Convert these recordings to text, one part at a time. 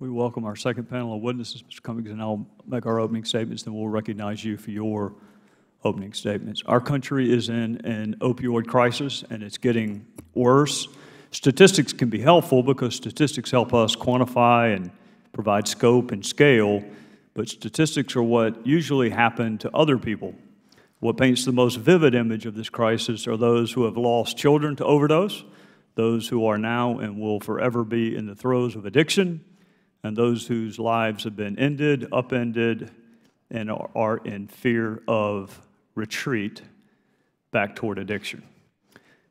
We welcome our second panel of witnesses. Mr. Cummings and I'll make our opening statements, then we'll recognize you for your opening statements. Our country is in an opioid crisis, and it's getting worse. Statistics can be helpful because statistics help us quantify and provide scope and scale, but statistics are what usually happen to other people. What paints the most vivid image of this crisis are those who have lost children to overdose, those who are now and will forever be in the throes of addiction, and those whose lives have been ended, upended, and are in fear of retreat back toward addiction.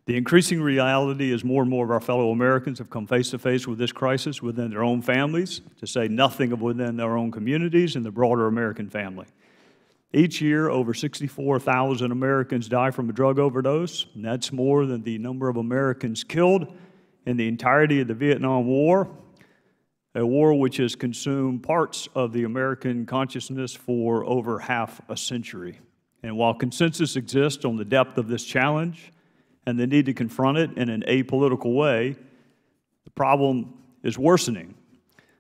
The increasing reality is more and more of our fellow Americans have come face to face with this crisis within their own families, to say nothing of within their own communities and the broader American family. Each year, over 64,000 Americans die from a drug overdose, and that's more than the number of Americans killed in the entirety of the Vietnam War, a war which has consumed parts of the American consciousness for over half a century. And while consensus exists on the depth of this challenge and the need to confront it in an apolitical way, the problem is worsening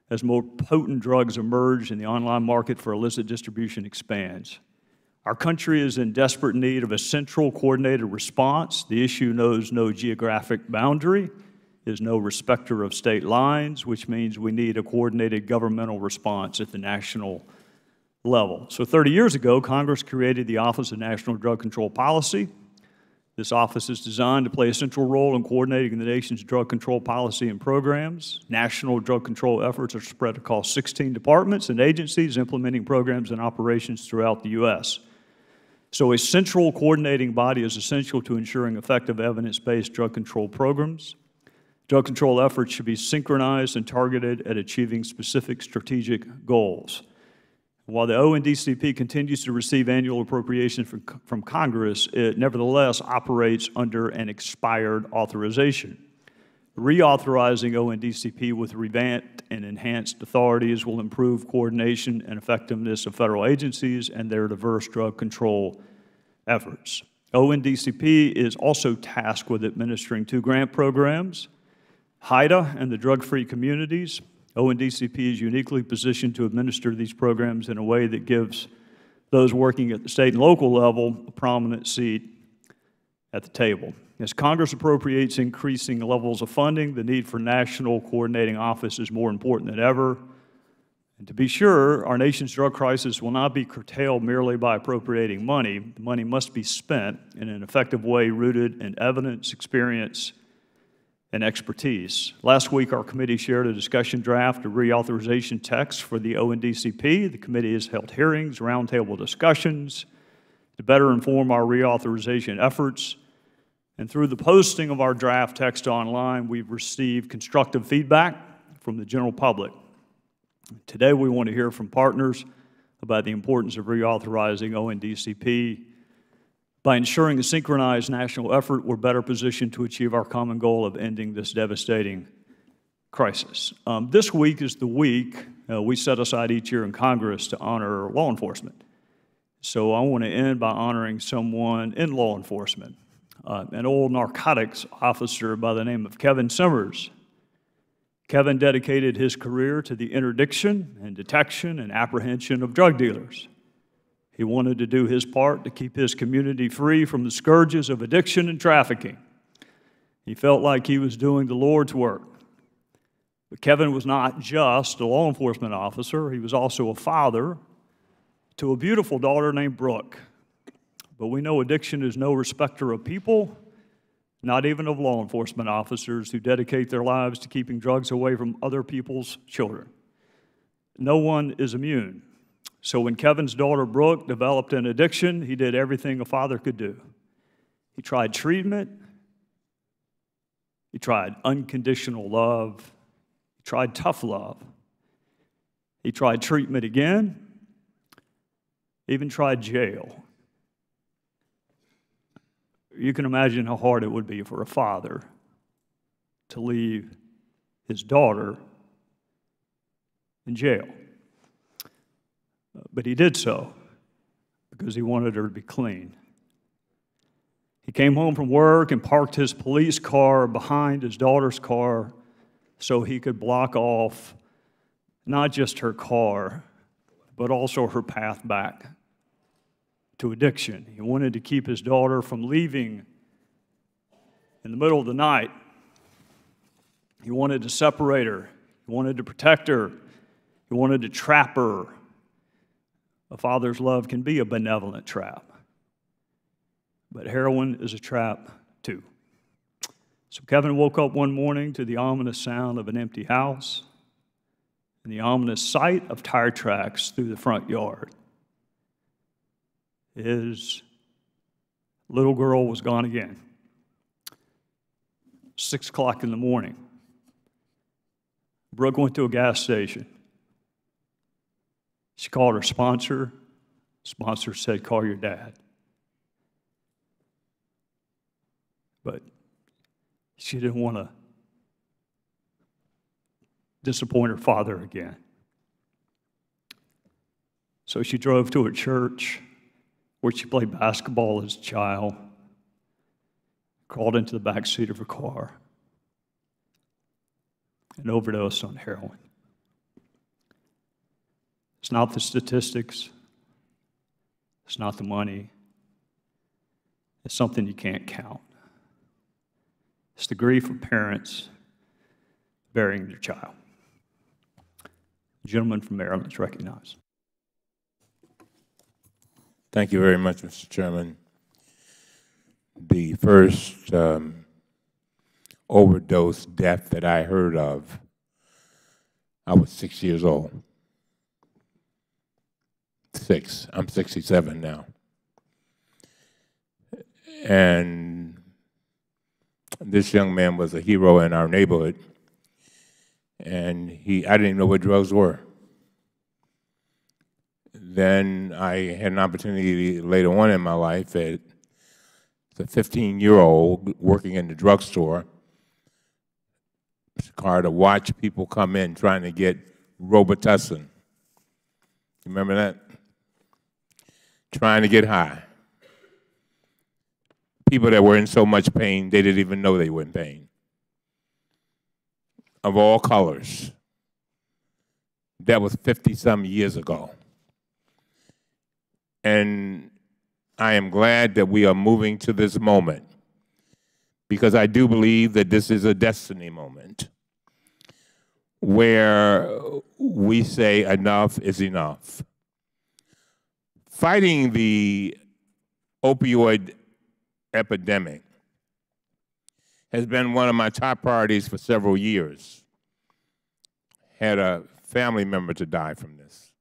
as more potent drugs emerge and the online market for illicit distribution expands. Our country is in desperate need of a central coordinated response. The issue knows no geographic boundary, is no respecter of state lines, which means we need a coordinated governmental response at the national level. So 30 years ago, Congress created the Office of National Drug Control Policy. This office is designed to play a central role in coordinating the nation's drug control policy and programs. National drug control efforts are spread across 16 departments and agencies implementing programs and operations throughout the U.S. So a central coordinating body is essential to ensuring effective evidence-based drug control programs. Drug control efforts should be synchronized and targeted at achieving specific strategic goals. While the ONDCP continues to receive annual appropriations from, from Congress, it nevertheless operates under an expired authorization. Reauthorizing ONDCP with revamped and enhanced authorities will improve coordination and effectiveness of federal agencies and their diverse drug control efforts. ONDCP is also tasked with administering two grant programs, HIDTA and the Drug-Free Communities, ONDCP is uniquely positioned to administer these programs in a way that gives those working at the state and local level a prominent seat at the table. As Congress appropriates increasing levels of funding, the need for national coordinating office is more important than ever. And to be sure, our nation's drug crisis will not be curtailed merely by appropriating money. The money must be spent in an effective way rooted in evidence, experience, and expertise. Last week, our committee shared a discussion draft of reauthorization text for the ONDCP. The committee has held hearings, roundtable discussions to better inform our reauthorization efforts. And through the posting of our draft text online, we've received constructive feedback from the general public. Today, we want to hear from partners about the importance of reauthorizing ONDCP by ensuring a synchronized national effort, we're better positioned to achieve our common goal of ending this devastating crisis. Um, this week is the week uh, we set aside each year in Congress to honor law enforcement. So I want to end by honoring someone in law enforcement, uh, an old narcotics officer by the name of Kevin Summers. Kevin dedicated his career to the interdiction and detection and apprehension of drug dealers. He wanted to do his part to keep his community free from the scourges of addiction and trafficking. He felt like he was doing the Lord's work. But Kevin was not just a law enforcement officer, he was also a father to a beautiful daughter named Brooke. But we know addiction is no respecter of people, not even of law enforcement officers who dedicate their lives to keeping drugs away from other people's children. No one is immune. So when Kevin's daughter Brooke developed an addiction, he did everything a father could do. He tried treatment, he tried unconditional love, he tried tough love, he tried treatment again, even tried jail. You can imagine how hard it would be for a father to leave his daughter in jail. But he did so because he wanted her to be clean. He came home from work and parked his police car behind his daughter's car so he could block off not just her car, but also her path back to addiction. He wanted to keep his daughter from leaving in the middle of the night. He wanted to separate her, he wanted to protect her, he wanted to trap her. A father's love can be a benevolent trap, but heroin is a trap too. So Kevin woke up one morning to the ominous sound of an empty house and the ominous sight of tire tracks through the front yard. His little girl was gone again. Six o'clock in the morning. Brooke went to a gas station. She called her sponsor. Sponsor said, Call your dad. But she didn't want to disappoint her father again. So she drove to a church where she played basketball as a child, crawled into the back seat of her car, and overdosed on heroin. It's not the statistics, it's not the money, it's something you can't count. It's the grief of parents burying their child. The gentleman from Maryland is recognized. Thank you very much, Mr. Chairman. The first um, overdose death that I heard of, I was six years old. Six. I'm 67 now. And this young man was a hero in our neighborhood. And he, I didn't even know what drugs were. Then I had an opportunity later on in my life at the 15 year old working in the drugstore car to watch people come in trying to get Robitussin. Remember that? Trying to get high. People that were in so much pain, they didn't even know they were in pain. Of all colors. That was 50 some years ago. And I am glad that we are moving to this moment because I do believe that this is a destiny moment where we say enough is enough. Fighting the opioid epidemic has been one of my top priorities for several years. Had a family member to die from this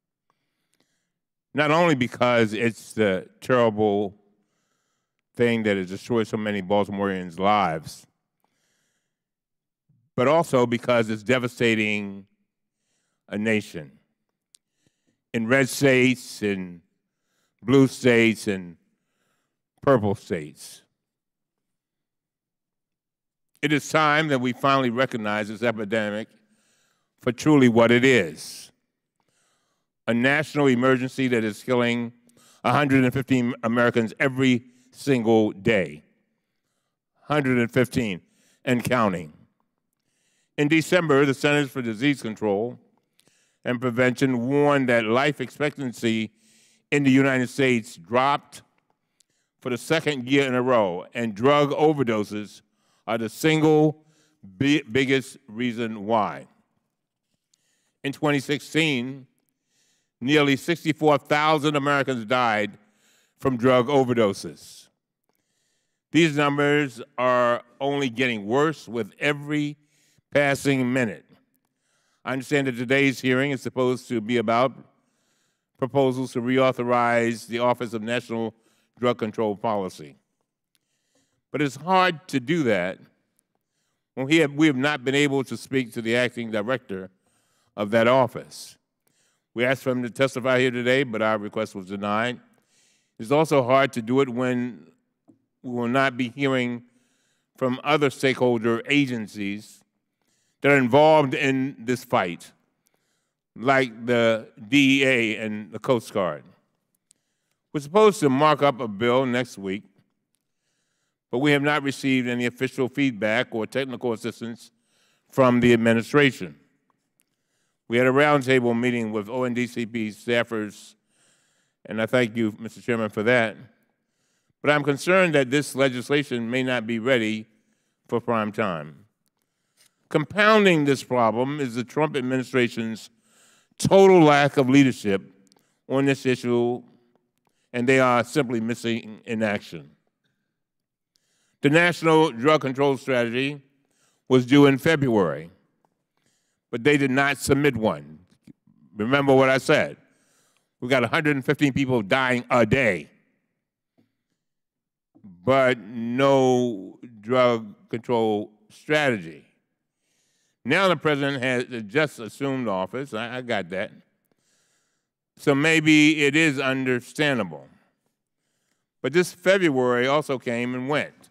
not only because it's the terrible thing that has destroyed so many Baltimoreans' lives, but also because it's devastating a nation. In red states, in blue states, and purple states. It is time that we finally recognize this epidemic for truly what it is a national emergency that is killing 115 Americans every single day. 115 and counting. In December, the Centers for Disease Control and Prevention warned that life expectancy in the United States dropped for the second year in a row, and drug overdoses are the single biggest reason why. In 2016, nearly 64,000 Americans died from drug overdoses. These numbers are only getting worse with every passing minute. I understand that today's hearing is supposed to be about proposals to reauthorize the Office of National Drug Control Policy. But it's hard to do that when we have, we have not been able to speak to the acting director of that office. We asked for him to testify here today, but our request was denied. It's also hard to do it when we will not be hearing from other stakeholder agencies that are involved in this fight, like the DEA and the Coast Guard. We're supposed to mark up a bill next week, but we have not received any official feedback or technical assistance from the administration. We had a roundtable meeting with ONDCP staffers, and I thank you, Mr. Chairman, for that. But I'm concerned that this legislation may not be ready for prime time. Compounding this problem is the Trump administration's total lack of leadership on this issue, and they are simply missing in action. The National Drug Control Strategy was due in February, but they did not submit one. Remember what I said. We've got 115 people dying a day, but no drug control strategy. Now the president has just assumed office. I, I got that. So maybe it is understandable. But this February also came and went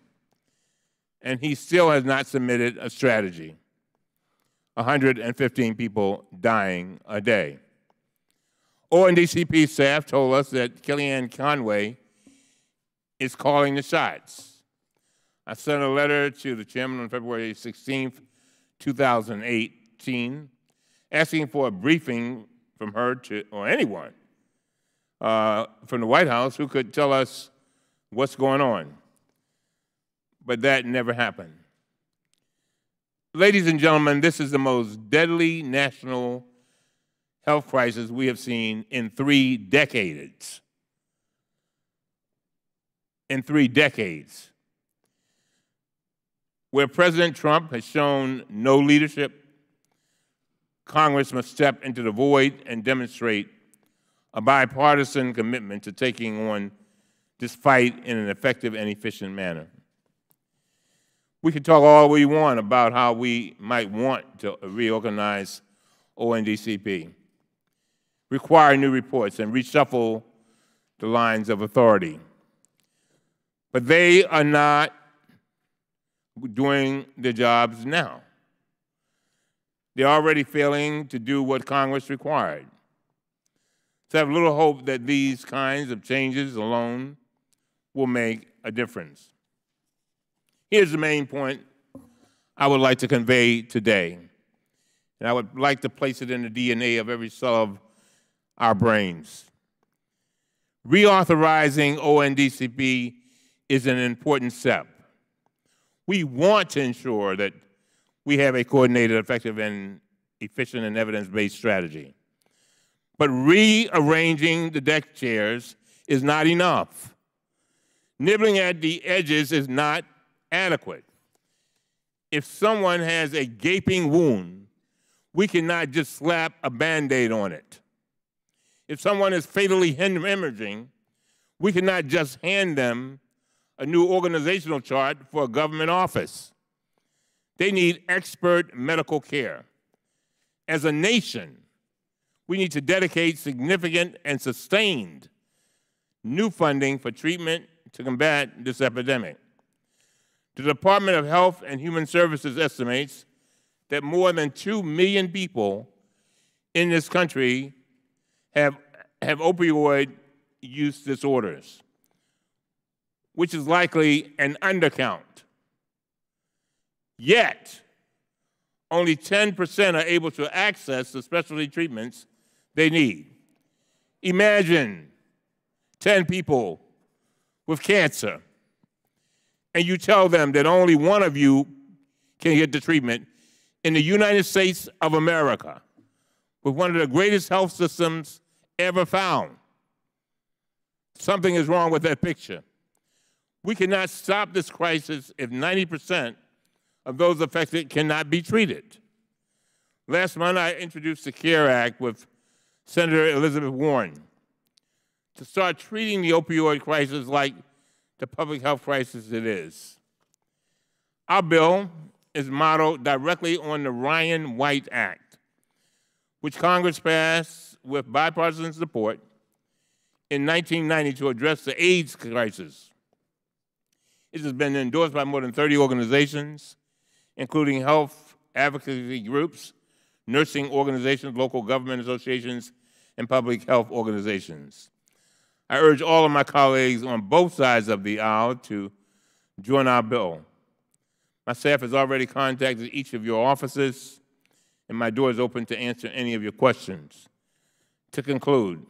and he still has not submitted a strategy. 115 people dying a day. ONDCP staff told us that Kellyanne Conway is calling the shots. I sent a letter to the chairman on February 16, 2018, asking for a briefing from her to, or anyone uh, from the White House who could tell us what's going on but that never happened. Ladies and gentlemen, this is the most deadly national health crisis we have seen in three decades. In three decades. Where President Trump has shown no leadership, Congress must step into the void and demonstrate a bipartisan commitment to taking on this fight in an effective and efficient manner. We can talk all we want about how we might want to reorganize ONDCP, require new reports, and reshuffle the lines of authority. But they are not doing their jobs now. They're already failing to do what Congress required. So I have little hope that these kinds of changes alone will make a difference. Here's the main point I would like to convey today. And I would like to place it in the DNA of every cell of our brains. Reauthorizing ONDCP is an important step. We want to ensure that we have a coordinated, effective, and efficient and evidence-based strategy. But rearranging the deck chairs is not enough. Nibbling at the edges is not adequate. If someone has a gaping wound, we cannot just slap a band aid on it. If someone is fatally hemorrhaging, we cannot just hand them a new organizational chart for a government office. They need expert medical care. As a nation, we need to dedicate significant and sustained new funding for treatment to combat this epidemic. The Department of Health and Human Services estimates that more than 2 million people in this country have, have opioid use disorders, which is likely an undercount. Yet, only 10% are able to access the specialty treatments they need. Imagine 10 people with cancer and you tell them that only one of you can get the treatment in the United States of America with one of the greatest health systems ever found. Something is wrong with that picture. We cannot stop this crisis if 90% of those affected cannot be treated. Last month, I introduced the CARE Act with Senator Elizabeth Warren to start treating the opioid crisis like the public health crisis it is. Our bill is modeled directly on the Ryan White Act, which Congress passed with bipartisan support in 1990 to address the AIDS crisis. It has been endorsed by more than 30 organizations, including health advocacy groups, nursing organizations, local government associations, and public health organizations. I urge all of my colleagues on both sides of the aisle to join our bill. My staff has already contacted each of your offices and my door is open to answer any of your questions. To conclude,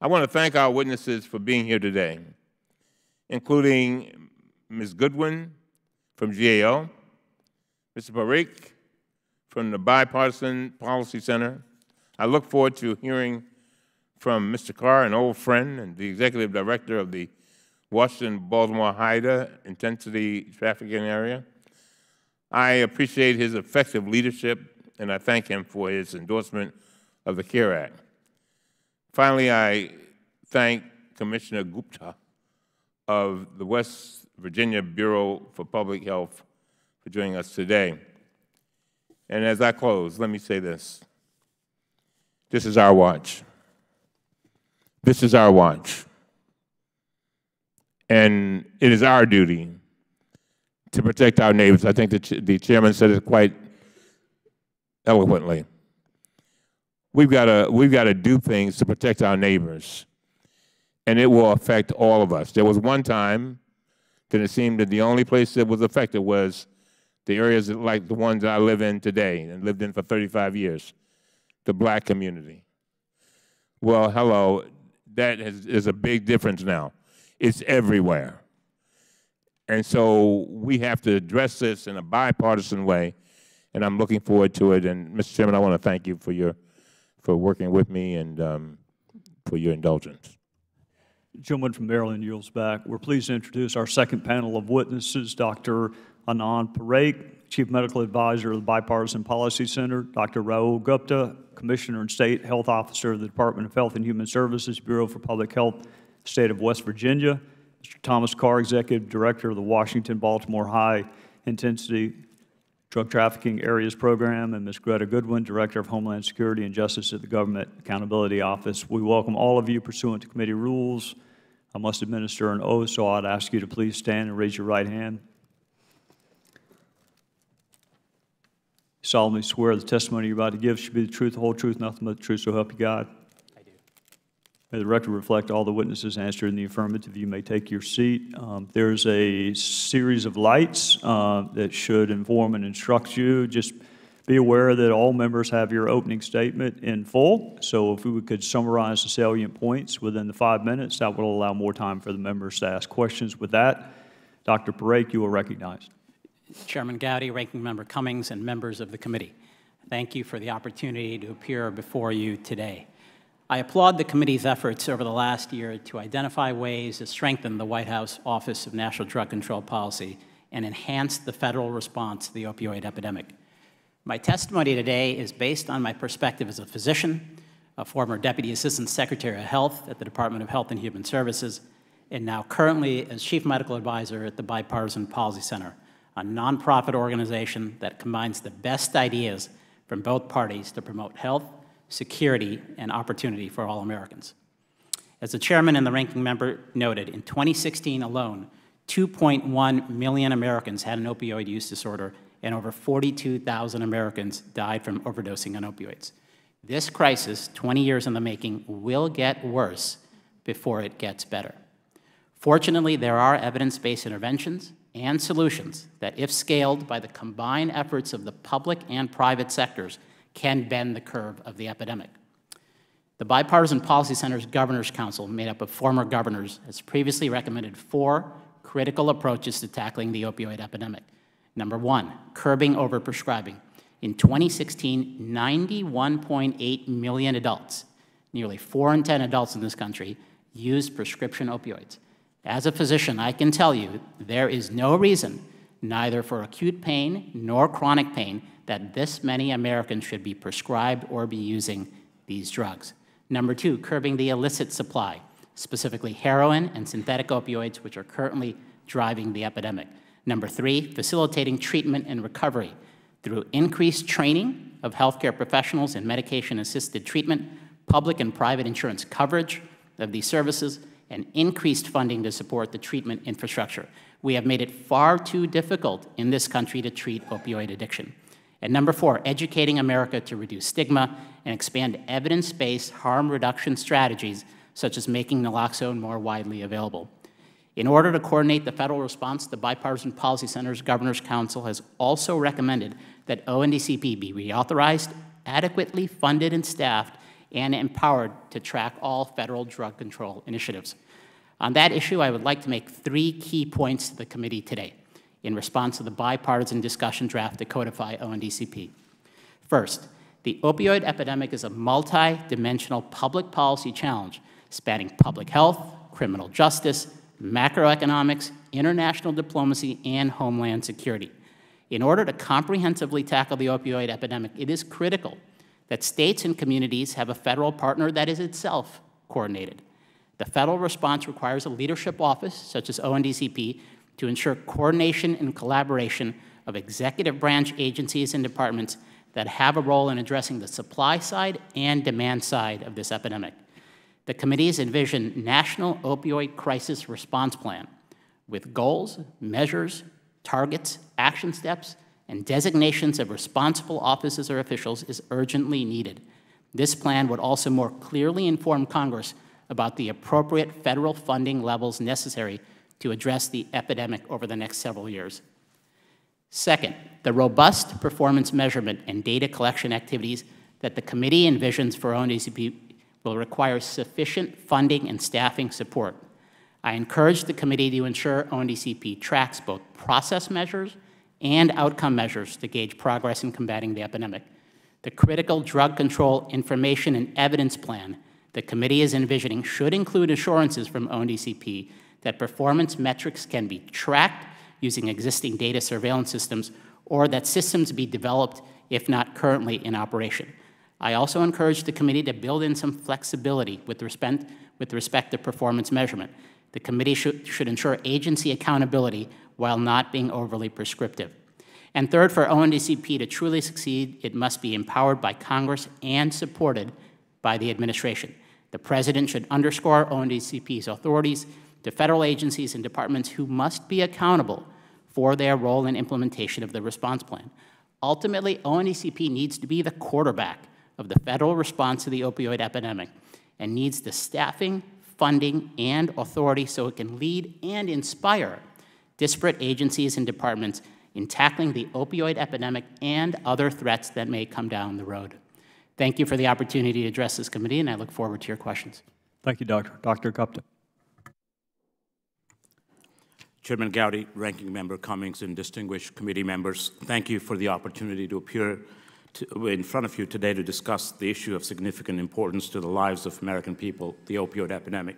I want to thank our witnesses for being here today, including Ms. Goodwin from GAO, Mr. Parikh from the Bipartisan Policy Center. I look forward to hearing from Mr. Carr, an old friend and the Executive Director of the Washington-Baltimore HIDTA Intensity Trafficking Area. I appreciate his effective leadership, and I thank him for his endorsement of the CARE Act. Finally, I thank Commissioner Gupta of the West Virginia Bureau for Public Health for joining us today. And as I close, let me say this. This is our watch. This is our watch. And it is our duty to protect our neighbors. I think the, ch the chairman said it quite eloquently. We've got we've got to do things to protect our neighbors, and it will affect all of us. There was one time that it seemed that the only place that was affected was the areas like the ones I live in today and lived in for 35 years, the black community. Well, hello, that is, is a big difference now. It's everywhere. And so we have to address this in a bipartisan way, and I'm looking forward to it. And, Mr. Chairman, I want to thank you for, your, for working with me and um, for your indulgence. Gentleman from Maryland yields back. We're pleased to introduce our second panel of witnesses, Dr. Anand Parikh, Chief Medical Advisor of the Bipartisan Policy Center, Dr. Rahul Gupta, Commissioner and State Health Officer of the Department of Health and Human Services, Bureau for Public Health, State of West Virginia, Mr. Thomas Carr, Executive Director of the Washington-Baltimore High Intensity Drug Trafficking Areas Program, and Ms. Greta Goodwin, Director of Homeland Security and Justice at the Government Accountability Office. We welcome all of you pursuant to committee rules. I must administer an oath, so I'd ask you to please stand and raise your right hand. solemnly swear the testimony you're about to give should be the truth, the whole truth, nothing but the truth, so help you God. I do. May the record reflect all the witnesses answered in the affirmative. You may take your seat. Um, there's a series of lights uh, that should inform and instruct you. Just be aware that all members have your opening statement in full. So if we could summarize the salient points within the five minutes, that will allow more time for the members to ask questions. With that, Dr. Parikh, you are recognized. Chairman Gowdy, Ranking Member Cummings, and members of the committee. Thank you for the opportunity to appear before you today. I applaud the committee's efforts over the last year to identify ways to strengthen the White House Office of National Drug Control Policy and enhance the federal response to the opioid epidemic. My testimony today is based on my perspective as a physician, a former Deputy Assistant Secretary of Health at the Department of Health and Human Services, and now currently as Chief Medical Advisor at the Bipartisan Policy Center, a nonprofit organization that combines the best ideas from both parties to promote health, security, and opportunity for all Americans. As the chairman and the ranking member noted, in 2016 alone, 2.1 million Americans had an opioid use disorder, and over 42,000 Americans died from overdosing on opioids. This crisis, 20 years in the making, will get worse before it gets better. Fortunately, there are evidence-based interventions and solutions that, if scaled by the combined efforts of the public and private sectors, can bend the curve of the epidemic. The Bipartisan Policy Center's Governor's Council, made up of former governors, has previously recommended four critical approaches to tackling the opioid epidemic. Number one, curbing overprescribing. In 2016, 91.8 million adults, nearly 4 in 10 adults in this country, used prescription opioids. As a physician, I can tell you there is no reason, neither for acute pain nor chronic pain, that this many Americans should be prescribed or be using these drugs. Number two, curbing the illicit supply, specifically heroin and synthetic opioids, which are currently driving the epidemic. Number three, facilitating treatment and recovery through increased training of healthcare professionals in medication-assisted treatment, public and private insurance coverage of these services, and increased funding to support the treatment infrastructure. We have made it far too difficult in this country to treat opioid addiction. And number four, educating America to reduce stigma and expand evidence-based harm reduction strategies, such as making naloxone more widely available. In order to coordinate the federal response, the Bipartisan Policy Center's Governor's Council has also recommended that ONDCP be reauthorized, adequately funded and staffed, and empowered to track all federal drug control initiatives. On that issue, I would like to make three key points to the committee today in response to the bipartisan discussion draft to codify ONDCP. First, the opioid epidemic is a multi-dimensional public policy challenge spanning public health, criminal justice, macroeconomics, international diplomacy, and homeland security. In order to comprehensively tackle the opioid epidemic, it is critical that states and communities have a federal partner that is itself coordinated. The federal response requires a leadership office, such as ONDCP, to ensure coordination and collaboration of executive branch agencies and departments that have a role in addressing the supply side and demand side of this epidemic. The committee's envisioned National Opioid Crisis Response Plan with goals, measures, targets, action steps, and designations of responsible offices or officials is urgently needed. This plan would also more clearly inform Congress about the appropriate federal funding levels necessary to address the epidemic over the next several years. Second, the robust performance measurement and data collection activities that the committee envisions for ONDCP will require sufficient funding and staffing support. I encourage the committee to ensure ONDCP tracks both process measures and outcome measures to gauge progress in combating the epidemic. The critical drug control information and evidence plan the committee is envisioning should include assurances from ONDCP that performance metrics can be tracked using existing data surveillance systems or that systems be developed if not currently in operation. I also encourage the committee to build in some flexibility with respect, with respect to performance measurement. The committee should, should ensure agency accountability while not being overly prescriptive. And third, for ONDCP to truly succeed, it must be empowered by Congress and supported by the administration. The President should underscore ONDCP's authorities to federal agencies and departments who must be accountable for their role in implementation of the response plan. Ultimately, ONDCP needs to be the quarterback of the federal response to the opioid epidemic and needs the staffing, funding, and authority so it can lead and inspire disparate agencies and departments in tackling the opioid epidemic and other threats that may come down the road. Thank you for the opportunity to address this committee, and I look forward to your questions. Thank you, Doctor. Dr. Gupta. Chairman Gowdy, Ranking Member Cummings, and distinguished committee members, thank you for the opportunity to appear to, in front of you today to discuss the issue of significant importance to the lives of American people, the opioid epidemic.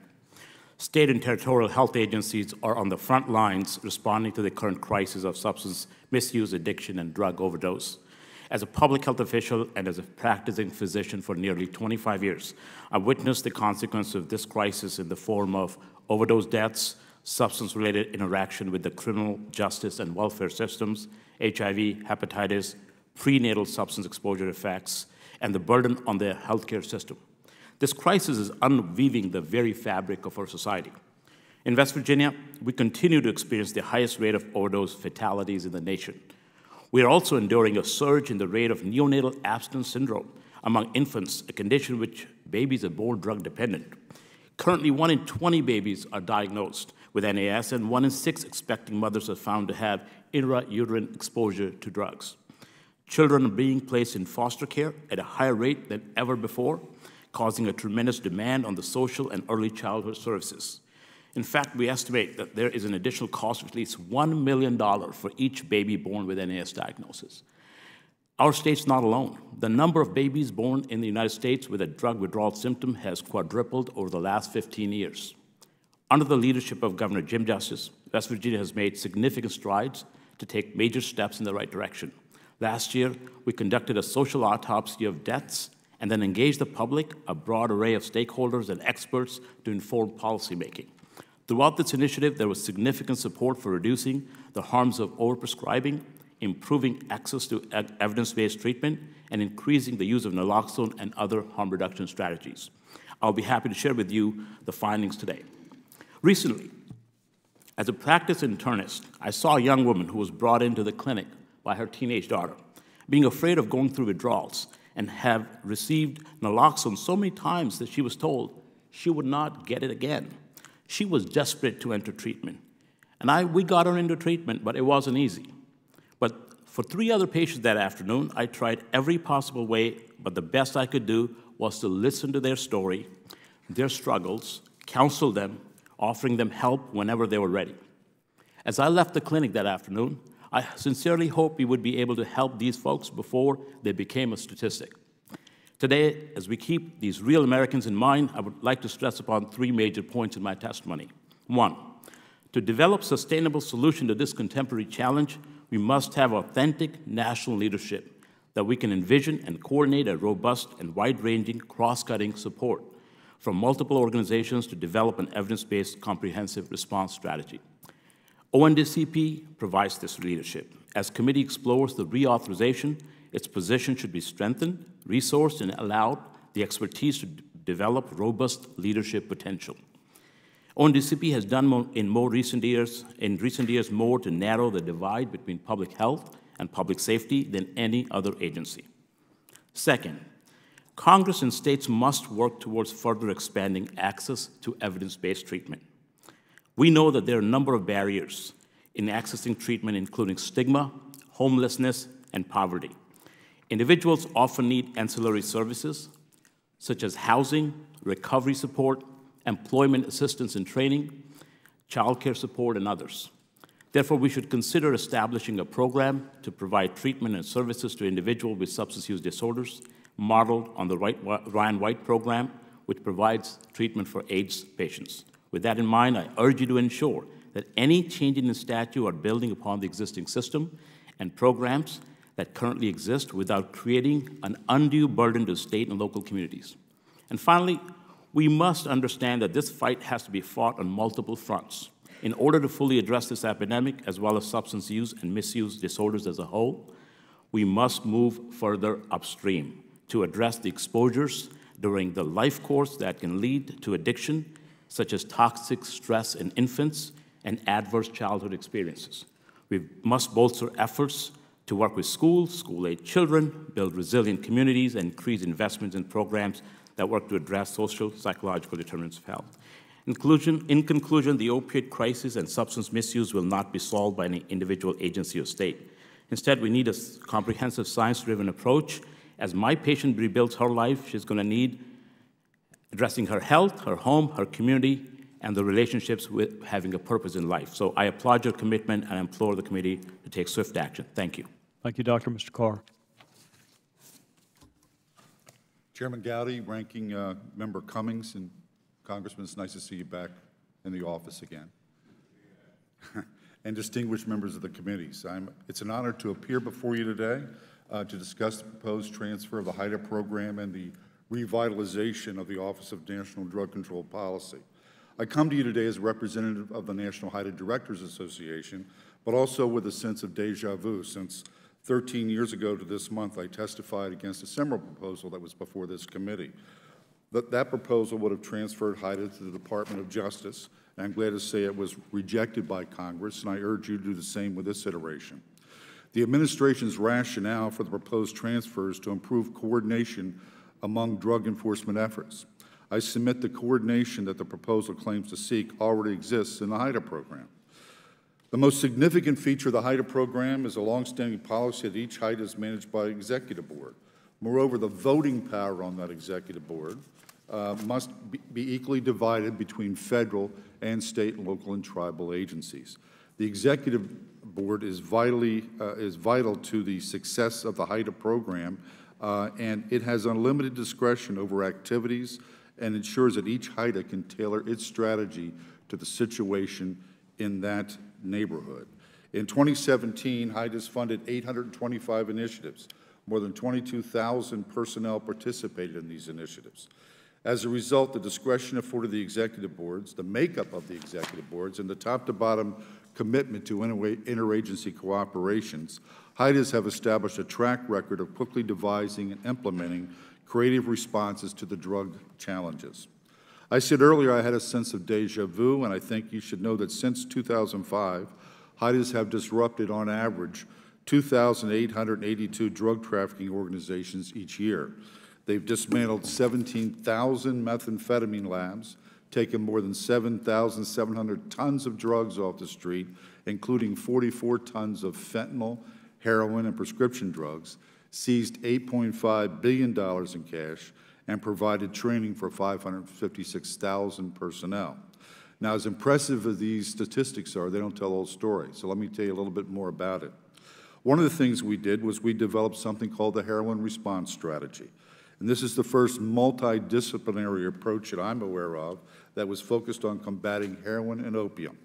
State and territorial health agencies are on the front lines responding to the current crisis of substance misuse, addiction, and drug overdose. As a public health official and as a practicing physician for nearly 25 years, I've witnessed the consequences of this crisis in the form of overdose deaths, substance-related interaction with the criminal justice and welfare systems, HIV, hepatitis, prenatal substance exposure effects, and the burden on the healthcare system. This crisis is unweaving the very fabric of our society. In West Virginia, we continue to experience the highest rate of overdose fatalities in the nation. We are also enduring a surge in the rate of neonatal abstinence syndrome among infants, a condition which babies are born drug dependent. Currently, one in 20 babies are diagnosed with NAS, and one in six expecting mothers are found to have intrauterine exposure to drugs. Children are being placed in foster care at a higher rate than ever before, causing a tremendous demand on the social and early childhood services. In fact, we estimate that there is an additional cost of at least $1 million for each baby born with an AS diagnosis. Our state's not alone. The number of babies born in the United States with a drug withdrawal symptom has quadrupled over the last 15 years. Under the leadership of Governor Jim Justice, West Virginia has made significant strides to take major steps in the right direction. Last year, we conducted a social autopsy of deaths and then engaged the public, a broad array of stakeholders and experts to inform policymaking. Throughout this initiative, there was significant support for reducing the harms of overprescribing, improving access to evidence-based treatment, and increasing the use of naloxone and other harm reduction strategies. I'll be happy to share with you the findings today. Recently, as a practice internist, I saw a young woman who was brought into the clinic by her teenage daughter, being afraid of going through withdrawals and have received naloxone so many times that she was told she would not get it again. She was desperate to enter treatment. And I, we got her into treatment, but it wasn't easy. But for three other patients that afternoon, I tried every possible way, but the best I could do was to listen to their story, their struggles, counsel them, offering them help whenever they were ready. As I left the clinic that afternoon, I sincerely hope we would be able to help these folks before they became a statistic. Today, as we keep these real Americans in mind, I would like to stress upon three major points in my testimony. One, to develop sustainable solution to this contemporary challenge, we must have authentic national leadership that we can envision and coordinate a robust and wide-ranging, cross-cutting support from multiple organizations to develop an evidence-based comprehensive response strategy. ONDCP provides this leadership. As committee explores the reauthorization, its position should be strengthened, resourced, and allowed the expertise to develop robust leadership potential. ONDCP has done more in more recent years, in recent years more to narrow the divide between public health and public safety than any other agency. Second, Congress and states must work towards further expanding access to evidence-based treatment. We know that there are a number of barriers in accessing treatment, including stigma, homelessness, and poverty. Individuals often need ancillary services, such as housing, recovery support, employment assistance and training, childcare support, and others. Therefore, we should consider establishing a program to provide treatment and services to individuals with substance use disorders, modeled on the Ryan White program, which provides treatment for AIDS patients. With that in mind, I urge you to ensure that any changes in the statute are building upon the existing system and programs that currently exist without creating an undue burden to state and local communities. And finally, we must understand that this fight has to be fought on multiple fronts. In order to fully address this epidemic, as well as substance use and misuse disorders as a whole, we must move further upstream to address the exposures during the life course that can lead to addiction such as toxic stress in infants and adverse childhood experiences. We must bolster efforts to work with schools, school-age children, build resilient communities, and increase investments in programs that work to address social, psychological determinants of health. Inclusion, in conclusion, the opioid crisis and substance misuse will not be solved by any individual agency or state. Instead, we need a comprehensive science-driven approach. As my patient rebuilds her life, she's going to need addressing her health, her home, her community, and the relationships with having a purpose in life. So I applaud your commitment and implore the committee to take swift action. Thank you. Thank you, Doctor. Mr. Carr. Chairman Gowdy, Ranking uh, Member Cummings, and Congressman, it's nice to see you back in the office again. and distinguished members of the committees. I'm, it's an honor to appear before you today uh, to discuss the proposed transfer of the HIDTA program and the revitalization of the Office of National Drug Control Policy. I come to you today as a representative of the National HIDTA Directors Association, but also with a sense of deja vu since 13 years ago to this month I testified against a similar proposal that was before this committee. That, that proposal would have transferred HIDTA to the Department of Justice, and I'm glad to say it was rejected by Congress, and I urge you to do the same with this iteration. The administration's rationale for the proposed transfer is to improve coordination among drug enforcement efforts. I submit the coordination that the proposal claims to seek already exists in the HIDTA program. The most significant feature of the HIDTA program is a longstanding policy that each HIDTA is managed by an executive board. Moreover, the voting power on that executive board uh, must be, be equally divided between federal and state, and local, and tribal agencies. The executive board is vitally uh, is vital to the success of the HIDTA program uh, and it has unlimited discretion over activities and ensures that each HIDTA can tailor its strategy to the situation in that neighborhood. In 2017, HIDTA's funded 825 initiatives. More than 22,000 personnel participated in these initiatives. As a result, the discretion afforded the executive boards, the makeup of the executive boards, and the top-to-bottom commitment to interagency cooperations HIDTAs have established a track record of quickly devising and implementing creative responses to the drug challenges. I said earlier I had a sense of deja vu, and I think you should know that since 2005, HIDTAs have disrupted, on average, 2,882 drug trafficking organizations each year. They've dismantled 17,000 methamphetamine labs, taken more than 7,700 tons of drugs off the street, including 44 tons of fentanyl, heroin, and prescription drugs, seized $8.5 billion in cash, and provided training for 556,000 personnel. Now, as impressive as these statistics are, they don't tell the whole story. So let me tell you a little bit more about it. One of the things we did was we developed something called the Heroin Response Strategy. And this is the first multidisciplinary approach that I'm aware of that was focused on combating heroin and opium.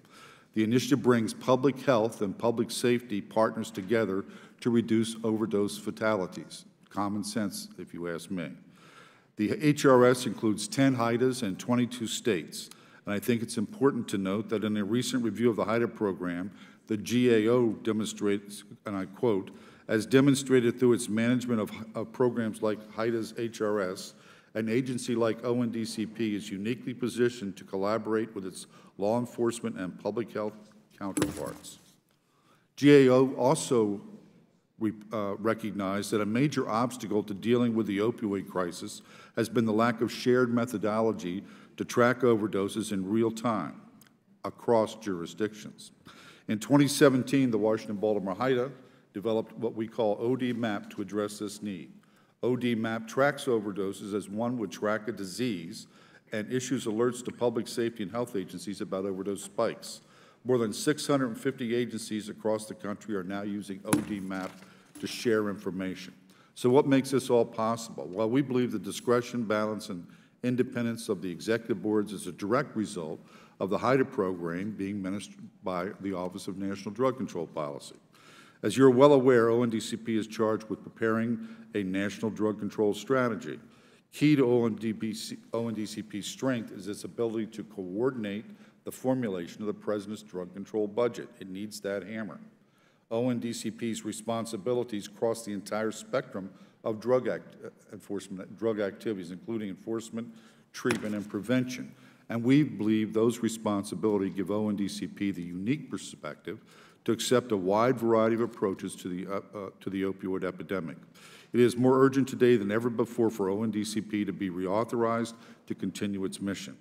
The initiative brings public health and public safety partners together to reduce overdose fatalities. Common sense, if you ask me. The HRS includes 10 HIDTAs and 22 states. And I think it's important to note that in a recent review of the HIDTA program, the GAO demonstrates, and I quote, as demonstrated through its management of, of programs like HIDTA's HRS, an agency like ONDCP is uniquely positioned to collaborate with its law enforcement and public health counterparts. GAO also uh, recognized that a major obstacle to dealing with the opioid crisis has been the lack of shared methodology to track overdoses in real time across jurisdictions. In 2017, the Washington Baltimore HIDTA developed what we call OD MAP to address this need. OD MAP tracks overdoses as one would track a disease and issues alerts to public safety and health agencies about overdose spikes. More than 650 agencies across the country are now using ODMAP to share information. So what makes this all possible? Well, we believe the discretion, balance, and independence of the executive boards is a direct result of the HIDTA program being ministered by the Office of National Drug Control Policy. As you're well aware, ONDCP is charged with preparing a national drug control strategy. Key to ONDBC, ONDCP's strength is its ability to coordinate the formulation of the President's drug control budget. It needs that hammer. ONDCP's responsibilities cross the entire spectrum of drug act, uh, enforcement, drug activities, including enforcement, treatment, and prevention. And we believe those responsibilities give ONDCP the unique perspective to accept a wide variety of approaches to the, uh, uh, to the opioid epidemic. It is more urgent today than ever before for ONDCP to be reauthorized to continue its mission.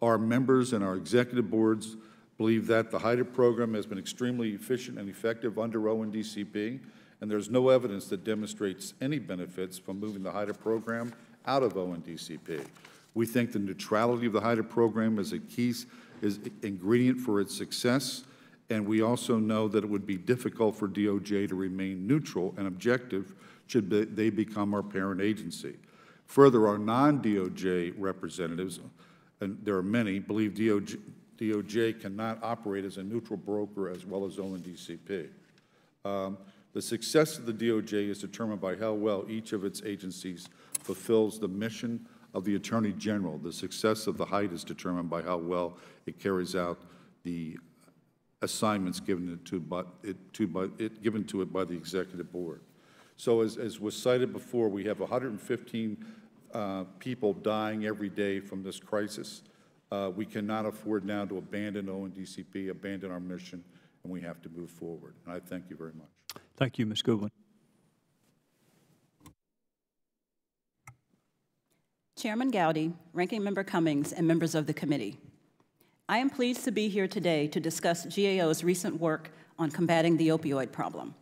Our members and our executive boards believe that the HIDTA program has been extremely efficient and effective under ONDCP, and there's no evidence that demonstrates any benefits from moving the HIDTA program out of ONDCP. We think the neutrality of the HIDTA program is a key is ingredient for its success, and we also know that it would be difficult for DOJ to remain neutral and objective should they become our parent agency. Further, our non-DOJ representatives, and there are many, believe DOJ, DOJ cannot operate as a neutral broker as well as ONDCP. Um, the success of the DOJ is determined by how well each of its agencies fulfills the mission of the Attorney General. The success of the HIDTA is determined by how well it carries out the assignments given it to, by, it, to, by, it, given to it by the Executive Board. So as, as was cited before, we have 115 uh, people dying every day from this crisis. Uh, we cannot afford now to abandon ONDCP, abandon our mission, and we have to move forward. And I thank you very much. Thank you, Ms. Goodwin. Chairman Gowdy, Ranking Member Cummings, and members of the committee. I am pleased to be here today to discuss GAO's recent work on combating the opioid problem,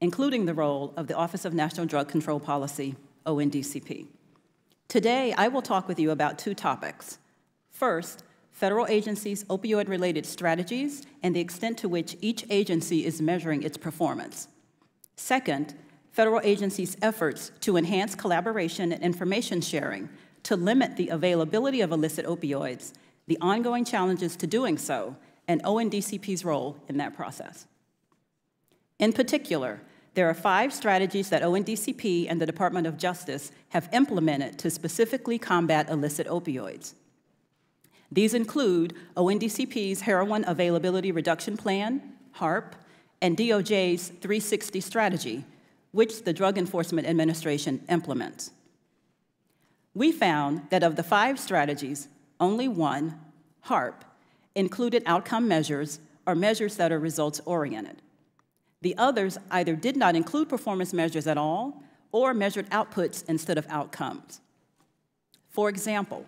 including the role of the Office of National Drug Control Policy, ONDCP. Today, I will talk with you about two topics. First, federal agencies' opioid-related strategies and the extent to which each agency is measuring its performance. Second, federal agencies' efforts to enhance collaboration and information sharing to limit the availability of illicit opioids, the ongoing challenges to doing so, and ONDCP's role in that process. In particular, there are five strategies that ONDCP and the Department of Justice have implemented to specifically combat illicit opioids. These include ONDCP's Heroin Availability Reduction Plan, HARP, and DOJ's 360 strategy, which the Drug Enforcement Administration implements. We found that of the five strategies, only one, HARP, included outcome measures or measures that are results oriented. The others either did not include performance measures at all or measured outputs instead of outcomes. For example,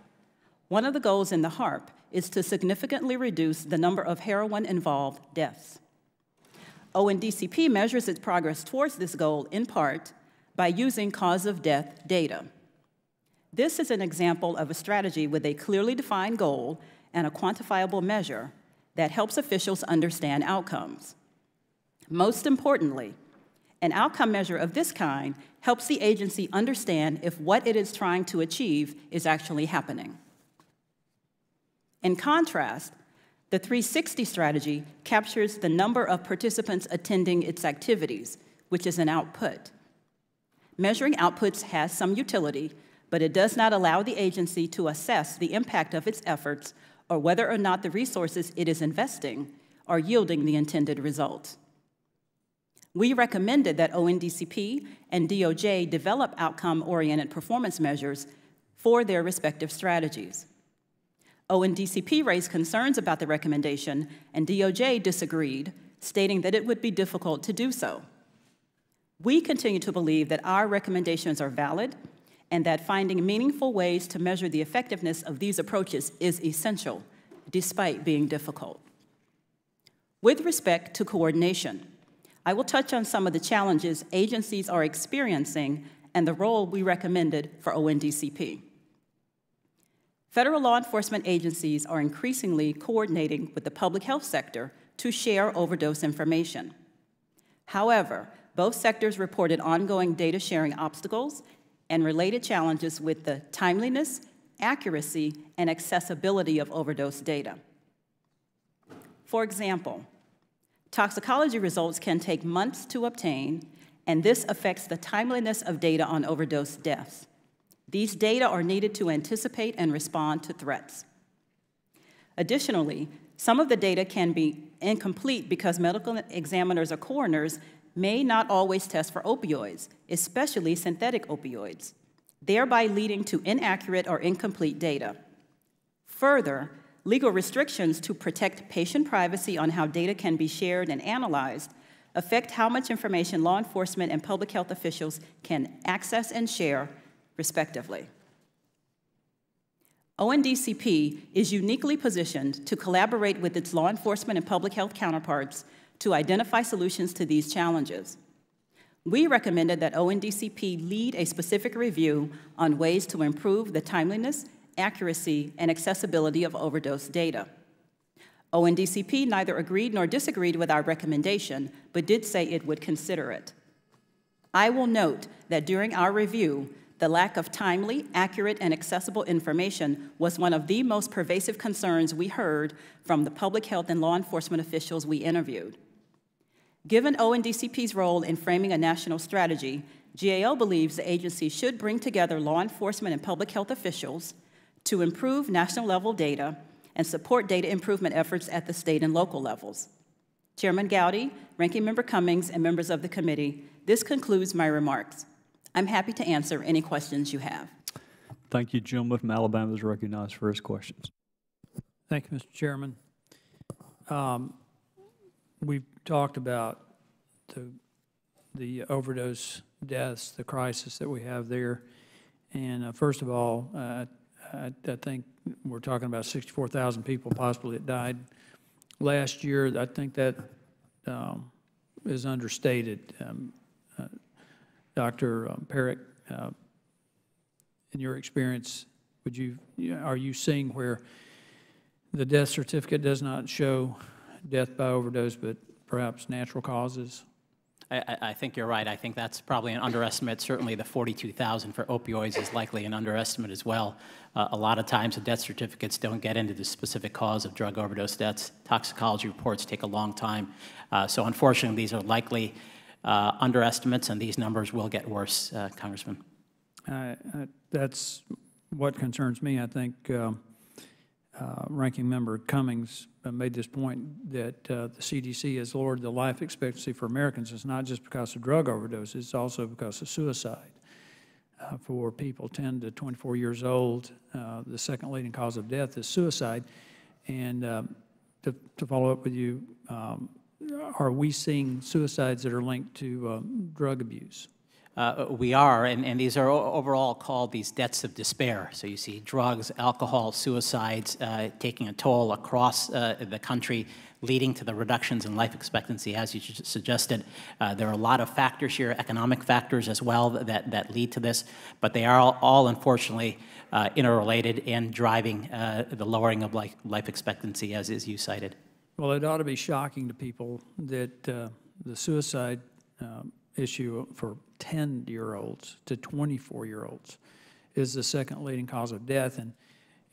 One of the goals in the HARP is to significantly reduce the number of heroin-involved deaths. ONDCP measures its progress towards this goal in part by using cause of death data. This is an example of a strategy with a clearly defined goal and a quantifiable measure that helps officials understand outcomes. Most importantly, an outcome measure of this kind helps the agency understand if what it is trying to achieve is actually happening. In contrast, the 360 strategy captures the number of participants attending its activities, which is an output. Measuring outputs has some utility, but it does not allow the agency to assess the impact of its efforts or whether or not the resources it is investing are yielding the intended results. We recommended that ONDCP and DOJ develop outcome-oriented performance measures for their respective strategies. ONDCP raised concerns about the recommendation, and DOJ disagreed, stating that it would be difficult to do so. We continue to believe that our recommendations are valid and that finding meaningful ways to measure the effectiveness of these approaches is essential, despite being difficult. With respect to coordination, I will touch on some of the challenges agencies are experiencing and the role we recommended for ONDCP. Federal law enforcement agencies are increasingly coordinating with the public health sector to share overdose information. However, both sectors reported ongoing data sharing obstacles and related challenges with the timeliness, accuracy, and accessibility of overdose data. For example, toxicology results can take months to obtain, and this affects the timeliness of data on overdose deaths. These data are needed to anticipate and respond to threats. Additionally, some of the data can be incomplete because medical examiners or coroners may not always test for opioids, especially synthetic opioids, thereby leading to inaccurate or incomplete data. Further, legal restrictions to protect patient privacy on how data can be shared and analyzed affect how much information law enforcement and public health officials can access and share respectively. ONDCP is uniquely positioned to collaborate with its law enforcement and public health counterparts to identify solutions to these challenges. We recommended that ONDCP lead a specific review on ways to improve the timeliness, accuracy, and accessibility of overdose data. ONDCP neither agreed nor disagreed with our recommendation, but did say it would consider it. I will note that during our review, the lack of timely, accurate, and accessible information was one of the most pervasive concerns we heard from the public health and law enforcement officials we interviewed. Given ONDCP's role in framing a national strategy, GAO believes the agency should bring together law enforcement and public health officials to improve national level data and support data improvement efforts at the state and local levels. Chairman Gowdy, Ranking Member Cummings, and members of the committee, this concludes my remarks. I'm happy to answer any questions you have. Thank you. Gentleman from Alabama is recognized for his questions. Thank you, Mr. Chairman. Um, We've talked about the, the overdose deaths, the crisis that we have there. And uh, first of all, uh, I, I think we're talking about 64,000 people possibly that died last year. I think that um, is understated. Um, uh, Dr. Um, Parekh, uh, in your experience, would you, are you seeing where the death certificate does not show death by overdose, but perhaps natural causes? I, I think you're right. I think that's probably an underestimate. Certainly, the 42,000 for opioids is likely an underestimate as well. Uh, a lot of times, the death certificates don't get into the specific cause of drug overdose deaths. Toxicology reports take a long time. Uh, so, unfortunately, these are likely uh, underestimates, and these numbers will get worse, uh, Congressman. Uh, that's what concerns me. I think um, uh, Ranking Member Cummings uh, made this point that uh, the CDC has lowered the life expectancy for Americans. It's not just because of drug overdose, it's also because of suicide. Uh, for people 10 to 24 years old, uh, the second leading cause of death is suicide. And um, to, to, follow up with you, um, are we seeing suicides that are linked to um, drug abuse? Uh, we are, and, and these are overall called these deaths of despair. So you see drugs, alcohol, suicides uh, taking a toll across uh, the country, leading to the reductions in life expectancy, as you suggested. Uh, there are a lot of factors here, economic factors as well, that, that lead to this, but they are all, all unfortunately uh, interrelated and driving uh, the lowering of life, life expectancy, as is you cited. Well, it ought to be shocking to people that the suicide um, issue for 10-year-olds to 24-year-olds is the second leading cause of death. And,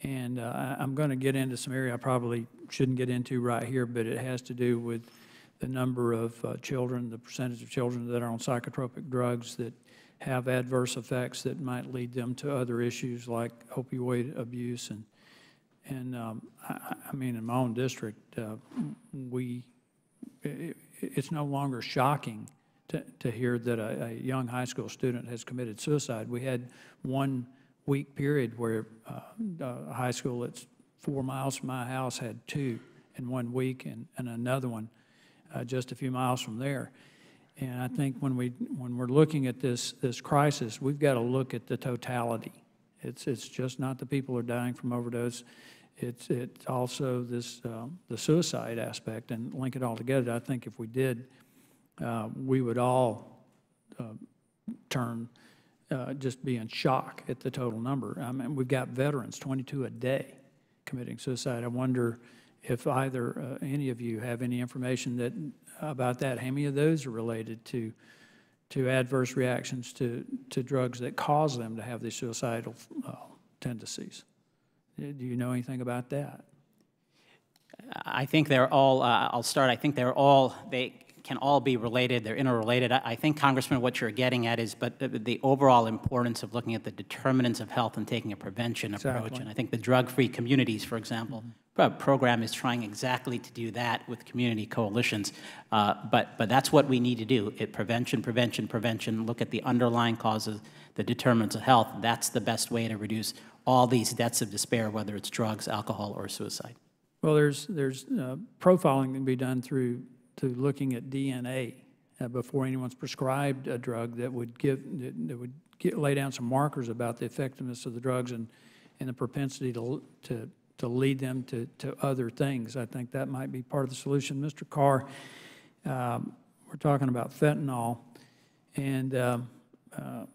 and uh, I'm going to get into some area I probably shouldn't get into right here, but it has to do with the number of uh, children, the percentage of children that are on psychotropic drugs that have adverse effects that might lead them to other issues like opioid abuse and and um, I, I- mean, in my own district, uh, we, i- i- it's no longer shocking to, to hear that a, a young high school student has committed suicide. We had one week period where uh, a high school that's four miles from my house had two in one week, and, and another one uh, just a few miles from there. And I think when we, when we're looking at this, this crisis, we've got to look at the totality. It's, it's just not the people are dying from overdose. It's, it's also this, uh, the suicide aspect and link it all together. I think if we did, uh, we would all uh, turn, uh, just be in shock at the total number. I mean, we've got veterans, 22 a day committing suicide. I wonder if either, uh, any of you have any information that, about that. How many of those are related to, to adverse reactions to, to drugs that cause them to have these suicidal uh, tendencies? Do you know anything about that? I think they're all, uh, I'll start, I think they're all, they can all be related, they're interrelated. I I think, Congressman, what you're getting at is, but the- the overall importance of looking at the determinants of health and taking a prevention approach. And I think the Drug-Free Communities, for example, pro- program is trying exactly to do that with community coalitions. Uh, But, but that's what we need to do, it, prevention, prevention, prevention, look at the underlying causes, the determinants of health. That's the best way to reduce all these deaths of despair, whether it's drugs, alcohol, or suicide. Well, there's, there's uh, profiling can be done through, through looking at DNA uh, before anyone's prescribed a drug that would give, that that would get, lay down some markers about the effectiveness of the drugs and, and the propensity to, to, to lead them to, to other things. I think that might be part of the solution. Mr. Carr, um, we're talking about fentanyl, and um, uh,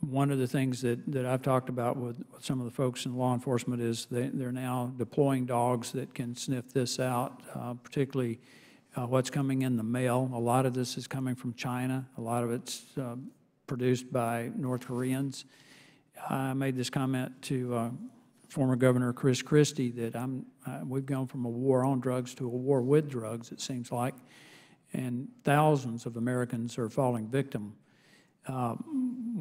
one of the things that, that I've talked about with, with some of the folks in law enforcement is they, they're now deploying dogs that can sniff this out, uh, particularly uh, what's coming in the mail. A lot of this is coming from China. A lot of it's uh, produced by North Koreans. I made this comment to uh, former Governor Chris Christie that I'm, uh, we've gone from a war on drugs to a war with drugs, it seems like, and thousands of Americans are falling victim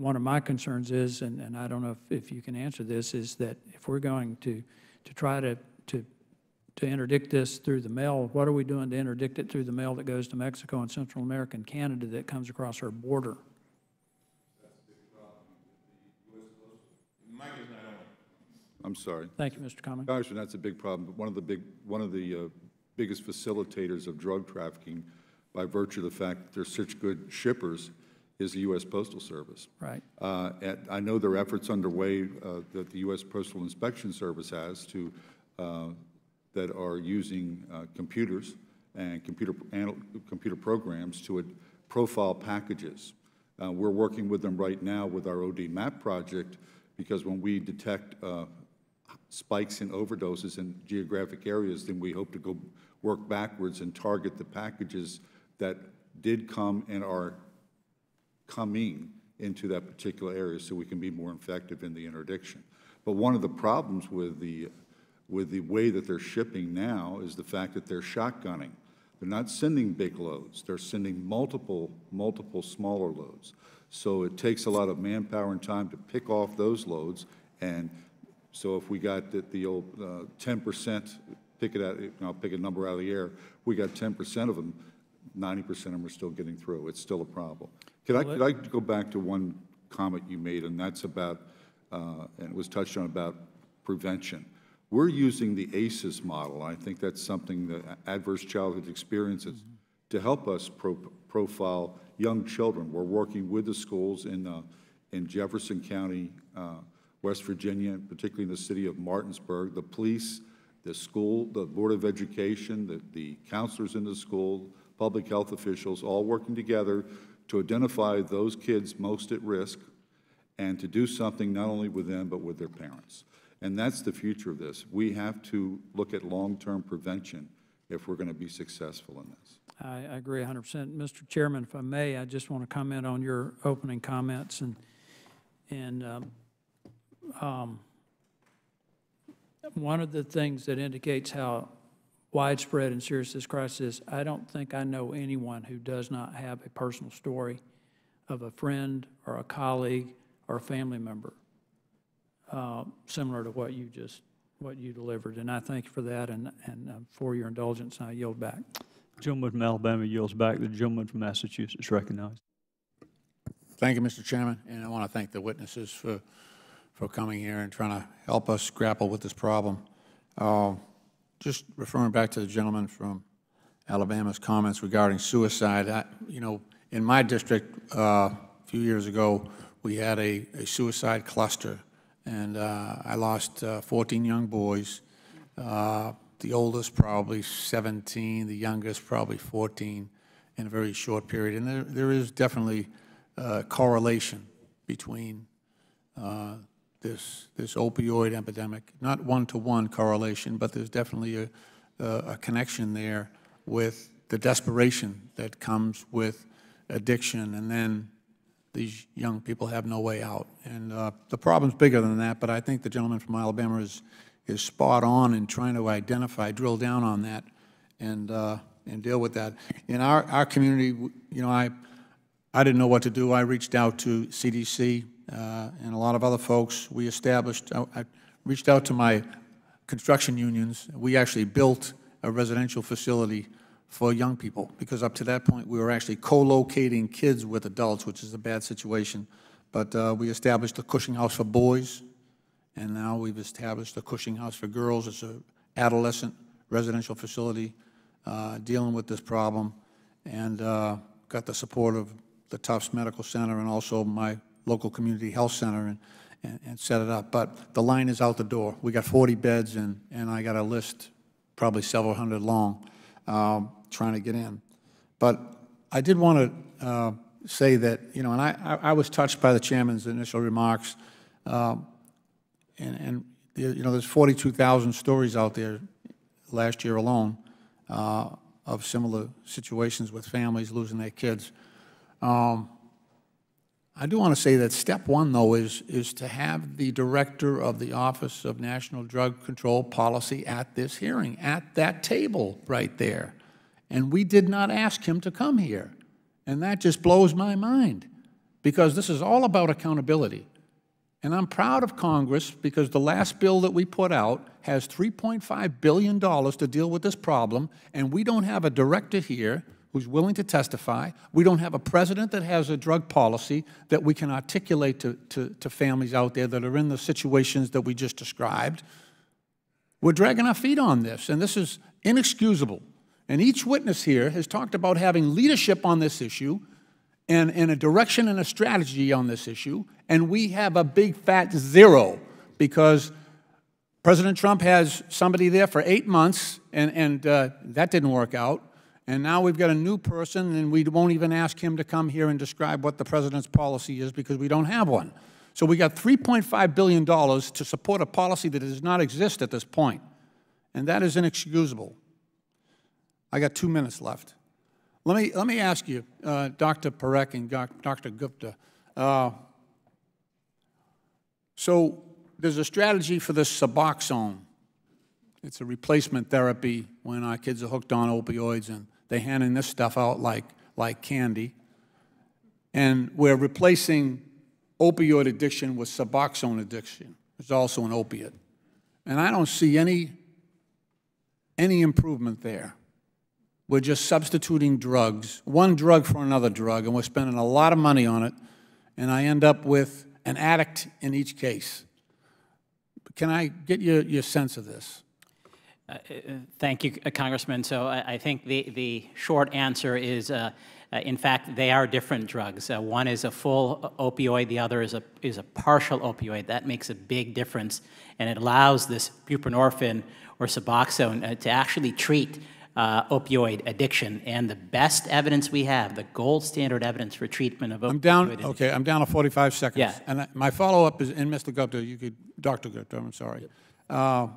one of my concerns is, and, and I don't know if, if you can answer this, is that if we're going to, to try to, to, to interdict this through the mail, what are we doing to interdict it through the mail that goes to Mexico and Central America and Canada that comes across our border? I'm sorry. Thank you, Mr. Cummings. Congressman, that's a big problem, but one of the big, one of the uh, biggest facilitators of drug trafficking, by virtue of the fact that they're such good shippers, is the U.S. Postal Service. Right. Uh, And I know there are efforts underway uh, that the U.S. Postal Inspection Service has to, uh, that are using uh, computers and computer, computer programs to profile packages. Uh, We're working with them right now with our OD MAP project, because when we detect uh, spikes in overdoses in geographic areas, then we hope to go work backwards and target the packages that did come and are coming into that particular area so we can be more effective in the interdiction. But one of the problems with the, with the way that they're shipping now is the fact that they're shotgunning. They're not sending big loads. They're sending multiple, multiple smaller loads. So it takes a lot of manpower and time to pick off those loads. And so if we got the, the old uh, 10%, pick it out, I'll pick a number out of the air, we got 10% of them, 90% of them are still getting through. It's still a problem. Could I, could I go back to one comment you made, and that's about, uh, and it was touched on about prevention. We're using the ACEs model. I think that's something that adverse childhood experiences to help us pro- profile young children. We're working with the schools in, uh, in Jefferson County, uh, West Virginia, particularly in the city of Martinsburg, the police, the school, the Board of Education, the, the counselors in the school, public health officials, all working together to identify those kids most at risk and to do something not only with them, but with their parents. And that's the future of this. We have to look at long-term prevention if we're going to be successful in this. I, agree 100%. Mr. Chairman, if I may, I just want to comment on your opening comments and, and um, um, one of the things that indicates how widespread and serious this crisis is, I don't think I know anyone who does not have a personal story of a friend or a colleague or a family member uh, similar to what you just, what you delivered. And I thank you for that and, and uh, for your indulgence, I yield back. Gentleman from Alabama yields back. The gentleman from Massachusetts recognized. Thank you, Mr. Chairman, and I want to thank the witnesses for, for coming here and trying to help us grapple with this problem. Uh, Just referring back to the gentleman from Alabama's comments regarding suicide, I, you know, in my district, uh, a few years ago, we had a, a suicide cluster, and uh, I lost uh, 14 young boys. Uh, the oldest probably 17, the youngest probably 14 in a very short period. And there, there is definitely uh, correlation between uh, this, this opioid epidemic, not one-to-one correlation, but there's definitely a, a, a connection there with the desperation that comes with addiction, and then these young people have no way out. And uh, the problem's bigger than that, but I think the gentleman from Alabama is, is spot on in trying to identify, drill down on that, and, uh, and deal with that. In our, our community, you know, I, I didn't know what to do. I reached out to CDC uh, and a lot of other folks. We established, I, I reached out to my construction unions. We actually built a residential facility for young people, because up to that point, we were actually co-locating kids with adults, which is a bad situation. But uh, we established a Cushing House for boys, and now we've established a Cushing House for girls. It's a adolescent residential facility uh, dealing with this problem, and uh, got the support of the Tufts Medical Center and also my local community health center and, and, and set it up. But the line is out the door. We got 40 beds, and, and I got a list probably several hundred long um, trying to get in. But I did want to uh, say that, you know, and I, I, was touched by the chairman's initial remarks, um, and, and, you know, there's 42,000 stories out there last year alone uh, of similar situations with families losing their kids. Um, I do want to say that step one, though, is, is to have the director of the Office of National Drug Control Policy at this hearing, at that table right there. And we did not ask him to come here. And that just blows my mind because this is all about accountability. And I'm proud of Congress because the last bill that we put out has $3.5 billion to deal with this problem, and we don't have a director here who's willing to testify. We don't have a president that has a drug policy that we can articulate to, to, to, families out there that are in the situations that we just described. We're dragging our feet on this, and this is inexcusable. And each witness here has talked about having leadership on this issue and, and a direction and a strategy on this issue, and we have a big fat zero because President Trump has somebody there for eight months, and, and uh, that didn't work out. And now we've got a new person, and we won't even ask him to come here and describe what the president's policy is because we don't have one. So we got $3.5 billion to support a policy that does not exist at this point. And that is inexcusable. I got two minutes left. Let me, let me ask you, uh, Dr. Parekh and Dr. Gupta. Uh, so there's a strategy for this Suboxone. It's a replacement therapy when our kids are hooked on opioids and they're handing this stuff out like, like candy. And we're replacing opioid addiction with Suboxone addiction. It's also an opiate. And I don't see any, any improvement there. We're just substituting drugs, one drug for another drug, and we're spending a lot of money on it, and I end up with an addict in each case. Can I get your, your sense of this? Uh, thank you, uh, Congressman. So I, I, think the, the short answer is uh, Uh, in fact, they are different drugs. Uh, one is a full opioid, the other is a, is a partial opioid. That makes a big difference, and it allows this buprenorphine or Suboxone uh, to actually treat uh, opioid addiction. And the best evidence we have, the gold standard evidence for treatment of opioid I'm down, addiction. okay, I'm down to 45 seconds. Yeah. And I- my follow-up is, and Mr. Gupta, you could, Dr. Gupta, I'm sorry. Uh,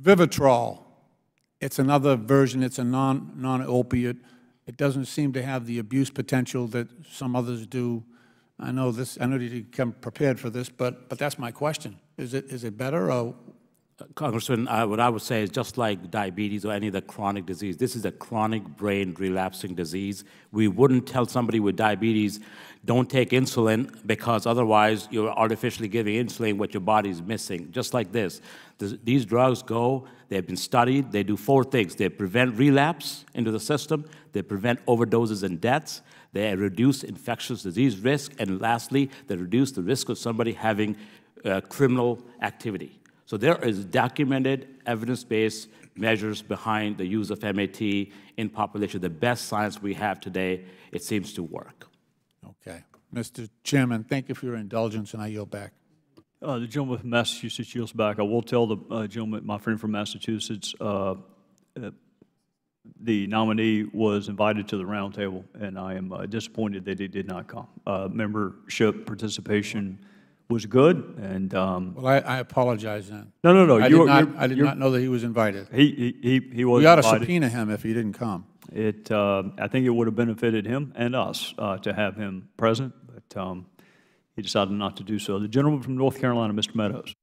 Vivitrol, it's another version, it's a non, non-opiate. It doesn't seem to have the abuse potential that some others do. I know this, I know you come prepared for this, but, but that's my question. Is it, is it better, or, Congressman, what I would say is just like diabetes or any other chronic disease, this is a chronic brain relapsing disease. We wouldn't tell somebody with diabetes, don't take insulin because otherwise you're artificially giving insulin what your body's missing. Just like this, This- these drugs go, they've been studied, they do four things. They prevent relapse into the system, they prevent overdoses and deaths, they reduce infectious disease risk, and lastly, they reduce the risk of somebody having uh, criminal activity. So there is documented, evidence-based measures behind the use of MAT in population. The best science we have today, it seems to work. okay. Mr. Chairman, thank you for your indulgence, and I yield back. Uh, The gentleman from Massachusetts yields back. I will tell the uh, gentleman, my friend from Massachusetts, uh, uh, the nominee was invited to the roundtable, and I am uh, disappointed that he did not come. Uh, Membership participation was good, and, um, Well, I, I apologize then. no, no, no. I did not, I did not know that he was invited. He, he, he- he was We ought to invited. subpoena him if he didn't come. It, uh, I think it would have benefited him and us uh, to have him present, but um, he decided not to do so. The gentleman from North Carolina, Mr. Meadows.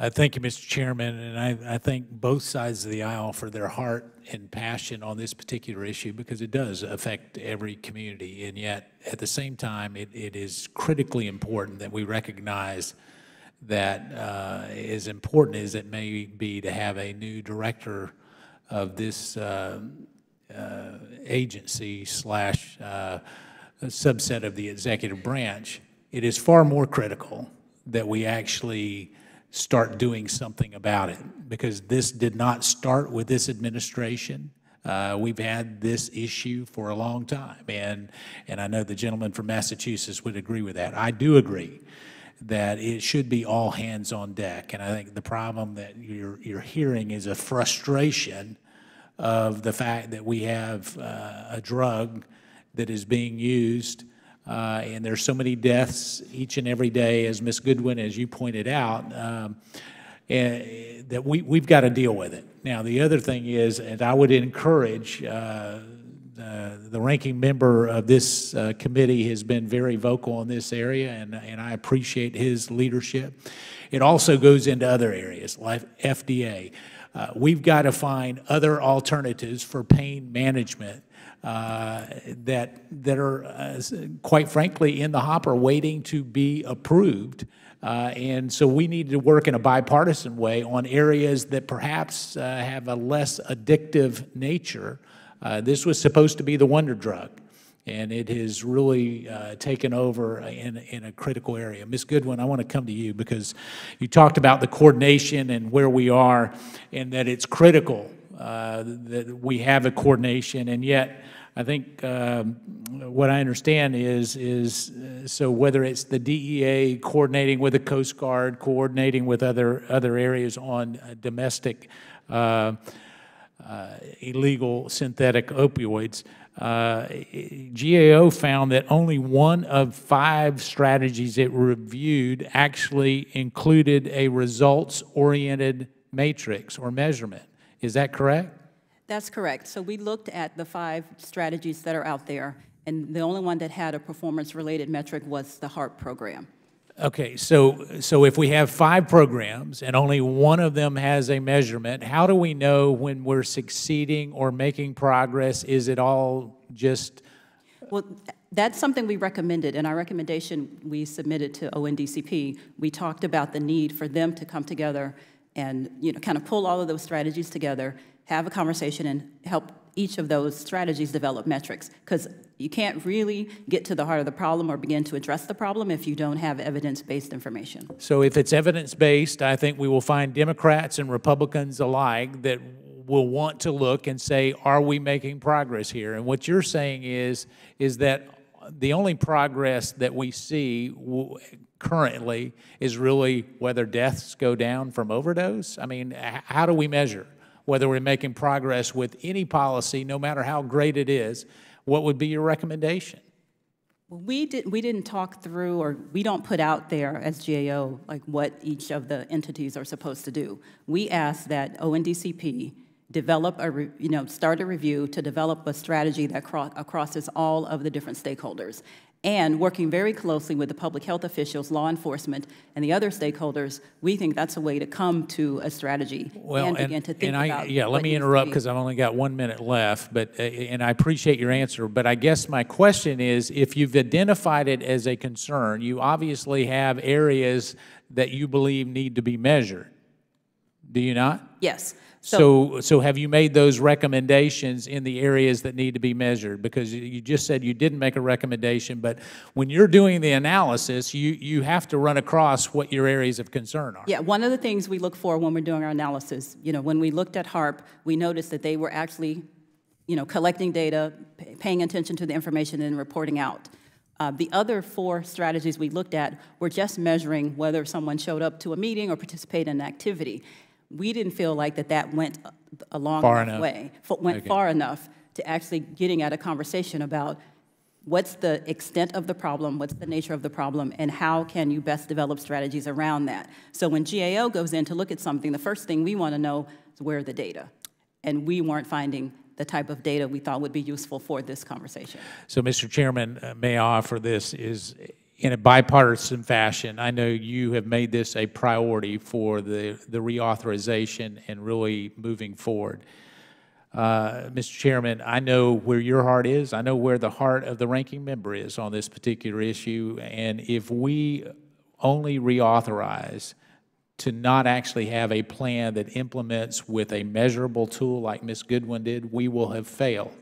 Uh, Thank you, Mr. Chairman, and I, I thank both sides of the aisle for their heart and passion on this particular issue because it does affect every community. And yet, at the same time, it, it is critically important that we recognize that uh, as important as it may be to have a new director of this uh, uh, agency slash uh, subset of the executive branch, it is far more critical that we actually start doing something about it because this did not start with this administration. Uh, we've had this issue for a long time, and and I know the gentleman from Massachusetts would agree with that. I do agree that it should be all hands on deck, and I think the problem that you're you're hearing is a frustration of the fact that we have uh, a drug that is being used, uh, and there's so many deaths each and every day, as Ms. Goodwin, as you pointed out, um, eh, that we, we've got to deal with it. Now, the other thing is, and I would encourage, uh, uh, the ranking member of this uh, committee has been very vocal in this area, and, and I appreciate his leadership. It also goes into other areas, like FDA. Uh, we've got to find other alternatives for pain management uh, that that are, uh, quite frankly, in the hopper, waiting to be approved. Uh, and so we need to work in a bipartisan way on areas that perhaps uh, have a less addictive nature. Uh, this was supposed to be the wonder drug, and it has really uh, taken over in, in a critical area. Ms. Goodwin, I want to come to you because you talked about the coordination and where we are, and that it's critical that we have a coordination, and yet I think um, what I understand is is uh, so whether it's the DEA coordinating with the Coast Guard, coordinating with other other areas on uh, domestic uh, uh, illegal synthetic opioids. Uh, GAO found that only one of five strategies it reviewed actually included a results-oriented matrix or measurement. Is that correct? That's correct. So we looked at the five strategies that are out there, and the only one that had a performance-related metric was the HARP program. Okay, so, so if we have five programs and only one of them has a measurement, how do we know when we're succeeding or making progress? Is it all just, Well, that's something we recommended. In our recommendation we submitted to ONDCP, we talked about the need for them to come together and, you know, kind of pull all of those strategies together, have a conversation, and help each of those strategies develop metrics. Because you can't really get to the heart of the problem or begin to address the problem if you don't have evidence-based information. so if it's evidence-based, I think we will find Democrats and Republicans alike that will want to look and say, are we making progress here? And what you're saying is, is that the only progress that we see currently is really whether deaths go down from overdose? I mean, how do we measure whether we're making progress with any policy, no matter how great it is? What would be your recommendation? We did, we didn't talk through, or we don't put out there as GAO, like what each of the entities are supposed to do. We asked that ONDCP develop a, re- you know, start a review to develop a strategy that cro- crosses all of the different stakeholders. And working very closely with the public health officials, law enforcement, and the other stakeholders, we think that's a way to come to a strategy Well, and and, begin to think and I, about yeah, let me interrupt because I've only got one minute left, but, uh, and I appreciate your answer, but I guess my question is, if you've identified it as a concern, you obviously have areas that you believe need to be measured. Do you not? Yes. So, so have you made those recommendations in the areas that need to be measured? Because you- just said you didn't make a recommendation, but when you're doing the analysis, you, you have to run across what your areas of concern are. Yeah, one of the things we look for when we're doing our analysis, you know, when we looked at HARP, we noticed that they were actually, you know, collecting data, paying attention to the information, and reporting out. Uh, the other four strategies we looked at were just measuring whether someone showed up to a meeting or participated in an activity. We didn't feel like that that went a- long Far enough way, went Okay. far enough to actually getting at a conversation about what's the extent of the problem, what's the nature of the problem, and how can you best develop strategies around that. So when GAO goes in to look at something, the first thing we want to know is where are the data? And we weren't finding the type of data we thought would be useful for this conversation. So, Mr. Chairman, uh, may I offer this is in a bipartisan fashion. I know you have made this a priority for the, the reauthorization and really moving forward. Uh, Mr. Chairman, I know where your heart is. I know where the heart of the ranking member is on this particular issue. And if we only reauthorize to not actually have a plan that implements with a measurable tool like Ms. Goodwin did, we will have failed.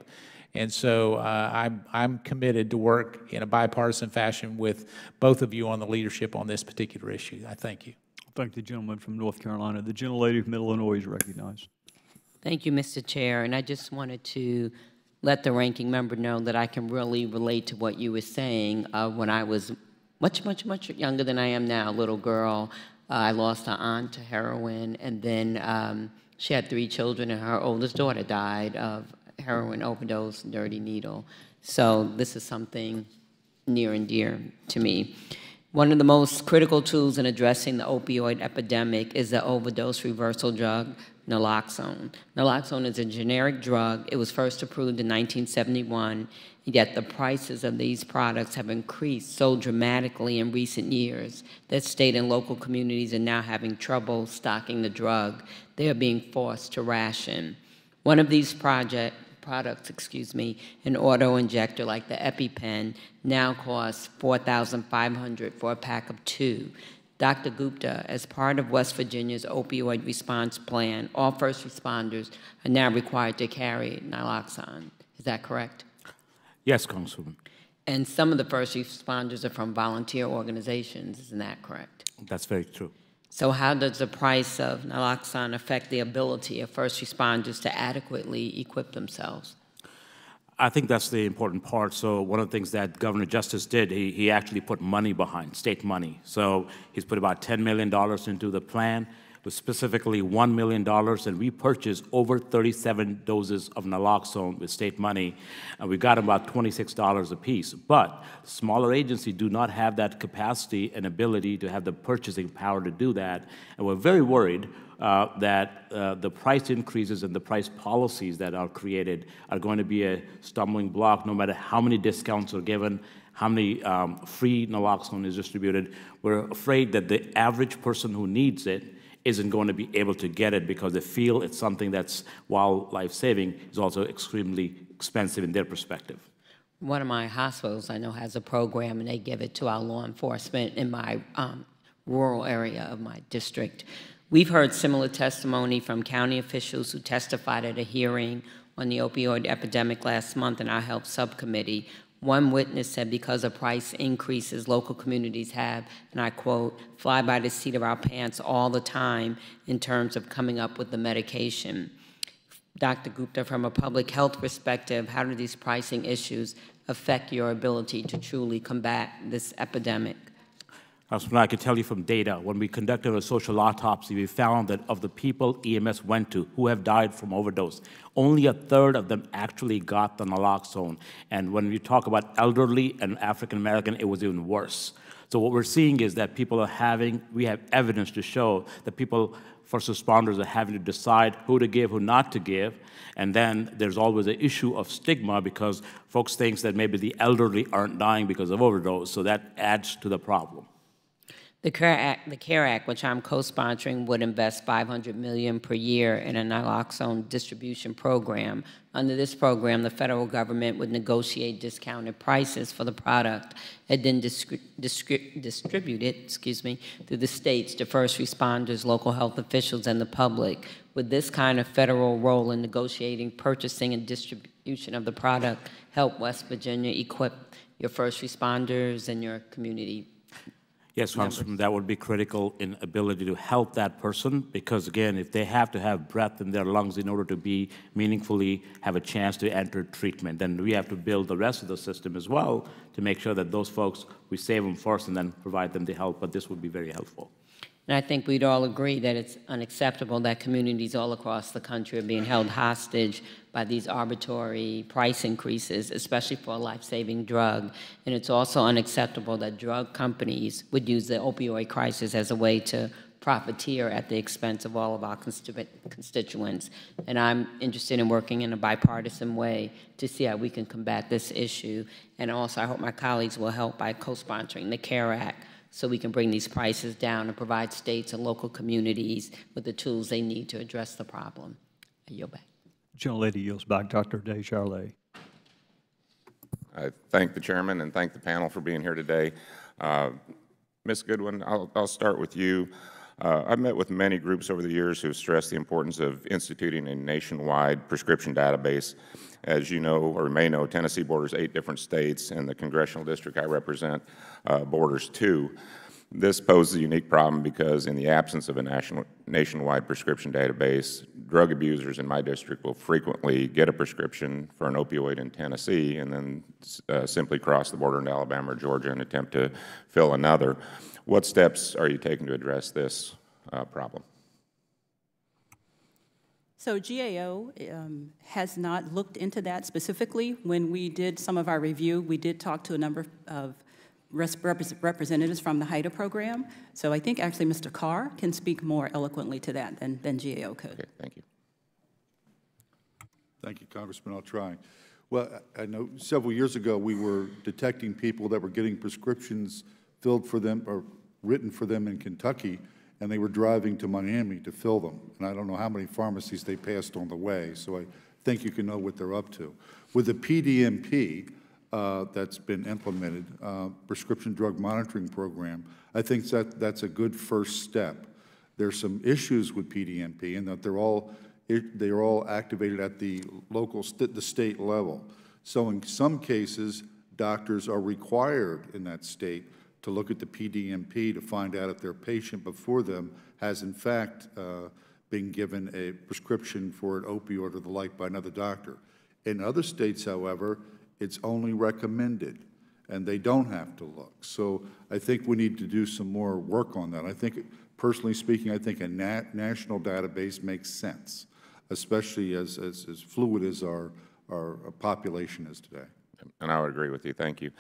And so uh, I'm, I'm committed to work in a bipartisan fashion with both of you on the leadership on this particular issue. I thank you. I thank the gentleman from North Carolina. The gentlelady from Illinois is recognized. Thank you, Mr. Chair. And I just wanted to let the ranking member know that I can really relate to what you were saying. Uh, when I was much, much, much younger than I am now, a little girl, uh, I lost an aunt to heroin, and then um, she had three children, and her oldest daughter died of heroin overdose, dirty needle. So this is something near and dear to me. One of the most critical tools in addressing the opioid epidemic is the overdose reversal drug, naloxone. Naloxone is a generic drug. It was first approved in 1971, yet the prices of these products have increased so dramatically in recent years that state and local communities are now having trouble stocking the drug. They are being forced to ration. One of these project, products, excuse me, an auto injector like the EpiPen now costs 4500 for a pack of two. Dr. Gupta, as part of West Virginia's opioid response plan, all first responders are now required to carry naloxone. Is that correct? Yes, Councilwoman. And some of the first responders are from volunteer organizations, isn't that correct? That's very true. So how does the price of naloxone affect the ability of first responders to adequately equip themselves? I think that's the important part. So one of the things that Governor Justice did, he, he actually put money behind, state money. So he's put about $10 million into the plan, with specifically $1 million, and we purchased over 37 doses of naloxone with state money, and we got about $26 a piece. But smaller agencies do not have that capacity and ability to have the purchasing power to do that, and we're very worried uh, that uh, the price increases and the price policies that are created are going to be a stumbling block no matter how many discounts are given, how many um, free naloxone is distributed. We're afraid that the average person who needs it isn't going to be able to get it because they feel it's something that's, while life-saving, is also extremely expensive in their perspective. One of my hospitals I know has a program, and they give it to our law enforcement in my um, rural area of my district. We've heard similar testimony from county officials who testified at a hearing on the opioid epidemic last month in our health subcommittee. One witness said because of price increases, local communities have, and I quote, fly by the seat of our pants all the time in terms of coming up with the medication. Dr. Gupta, from a public health perspective, how do these pricing issues affect your ability to truly combat this epidemic? I can tell you from data, when we conducted a social autopsy, we found that of the people EMS went to who have died from overdose, only a third of them actually got the naloxone. And when we talk about elderly and African American, it was even worse. So what we're seeing is that people are having, we have evidence to show that people, first responders, are having to decide who to give, who not to give. And then there's always an issue of stigma because folks think that maybe the elderly aren't dying because of overdose. So that adds to the problem. The CARE Act, the CARE Act, which I'm co-sponsoring, would invest 500 million per year in a naloxone distribution program. Under this program, the federal government would negotiate discounted prices for the product and then distribute it, excuse me, through the states to first responders, local health officials, and the public. Would this kind of federal role in negotiating, purchasing, and distribution of the product help West Virginia equip your first responders and your community Yes, Congressman, that would be critical in ability to help that person because, again, if they have to have breath in their lungs in order to be meaningfully have a chance to enter treatment, then we have to build the rest of the system as well to make sure that those folks, we save them first and then provide them the help. But this would be very helpful. And I think we'd all agree that it's unacceptable that communities all across the country are being held hostage by these arbitrary price increases, especially for a life-saving drug. And it's also unacceptable that drug companies would use the opioid crisis as a way to profiteer at the expense of all of our constituents. And I'm interested in working in a bipartisan way to see how we can combat this issue. And also, I hope my colleagues will help by co-sponsoring the CARE Act so we can bring these prices down and provide states and local communities with the tools they need to address the problem. I yield back. Gentlelady yields back. Dr. DesJarlais. I thank the chairman and thank the panel for being here today. Uh, Ms. Goodwin, I'll, I'll, start with you. Uh, I've met with many groups over the years who have stressed the importance of instituting a nationwide prescription database. As you know or may know, Tennessee borders eight different states, and the congressional district I represent uh, borders two. This poses a unique problem because in the absence of a national, nationwide prescription database, drug abusers in my district will frequently get a prescription for an opioid in Tennessee and then uh, simply cross the border into Alabama or Georgia and attempt to fill another. What steps are you taking to address this uh, problem? So GAO um, has not looked into that specifically. When we did some of our review, we did talk to a number of representatives from the HIDTA program. So I think actually Mr. Carr can speak more eloquently to that than, than GAO could. Okay, thank you. Thank you, Congressman. I'll try. Well, I know several years ago we were detecting people that were getting prescriptions filled for them or written for them in Kentucky, and they were driving to Miami to fill them. And I don't know how many pharmacies they passed on the way, so I think you can know what they're up to. With the PDMP, uh, that's been implemented, uh, prescription drug monitoring program, I think that that's a good first step. There's some issues with PDMP in that they're all they're all activated at the local st the state level. So in some cases, doctors are required in that state to look at the PDMP to find out if their patient before them has in fact uh, been given a prescription for an opioid or the like by another doctor. In other states, however, it's only recommended, and they don't have to look. So I think we need to do some more work on that. I think, personally speaking, I think a nat national database makes sense, especially as, as, as fluid as our, our population is today. And I would agree with you. Thank you.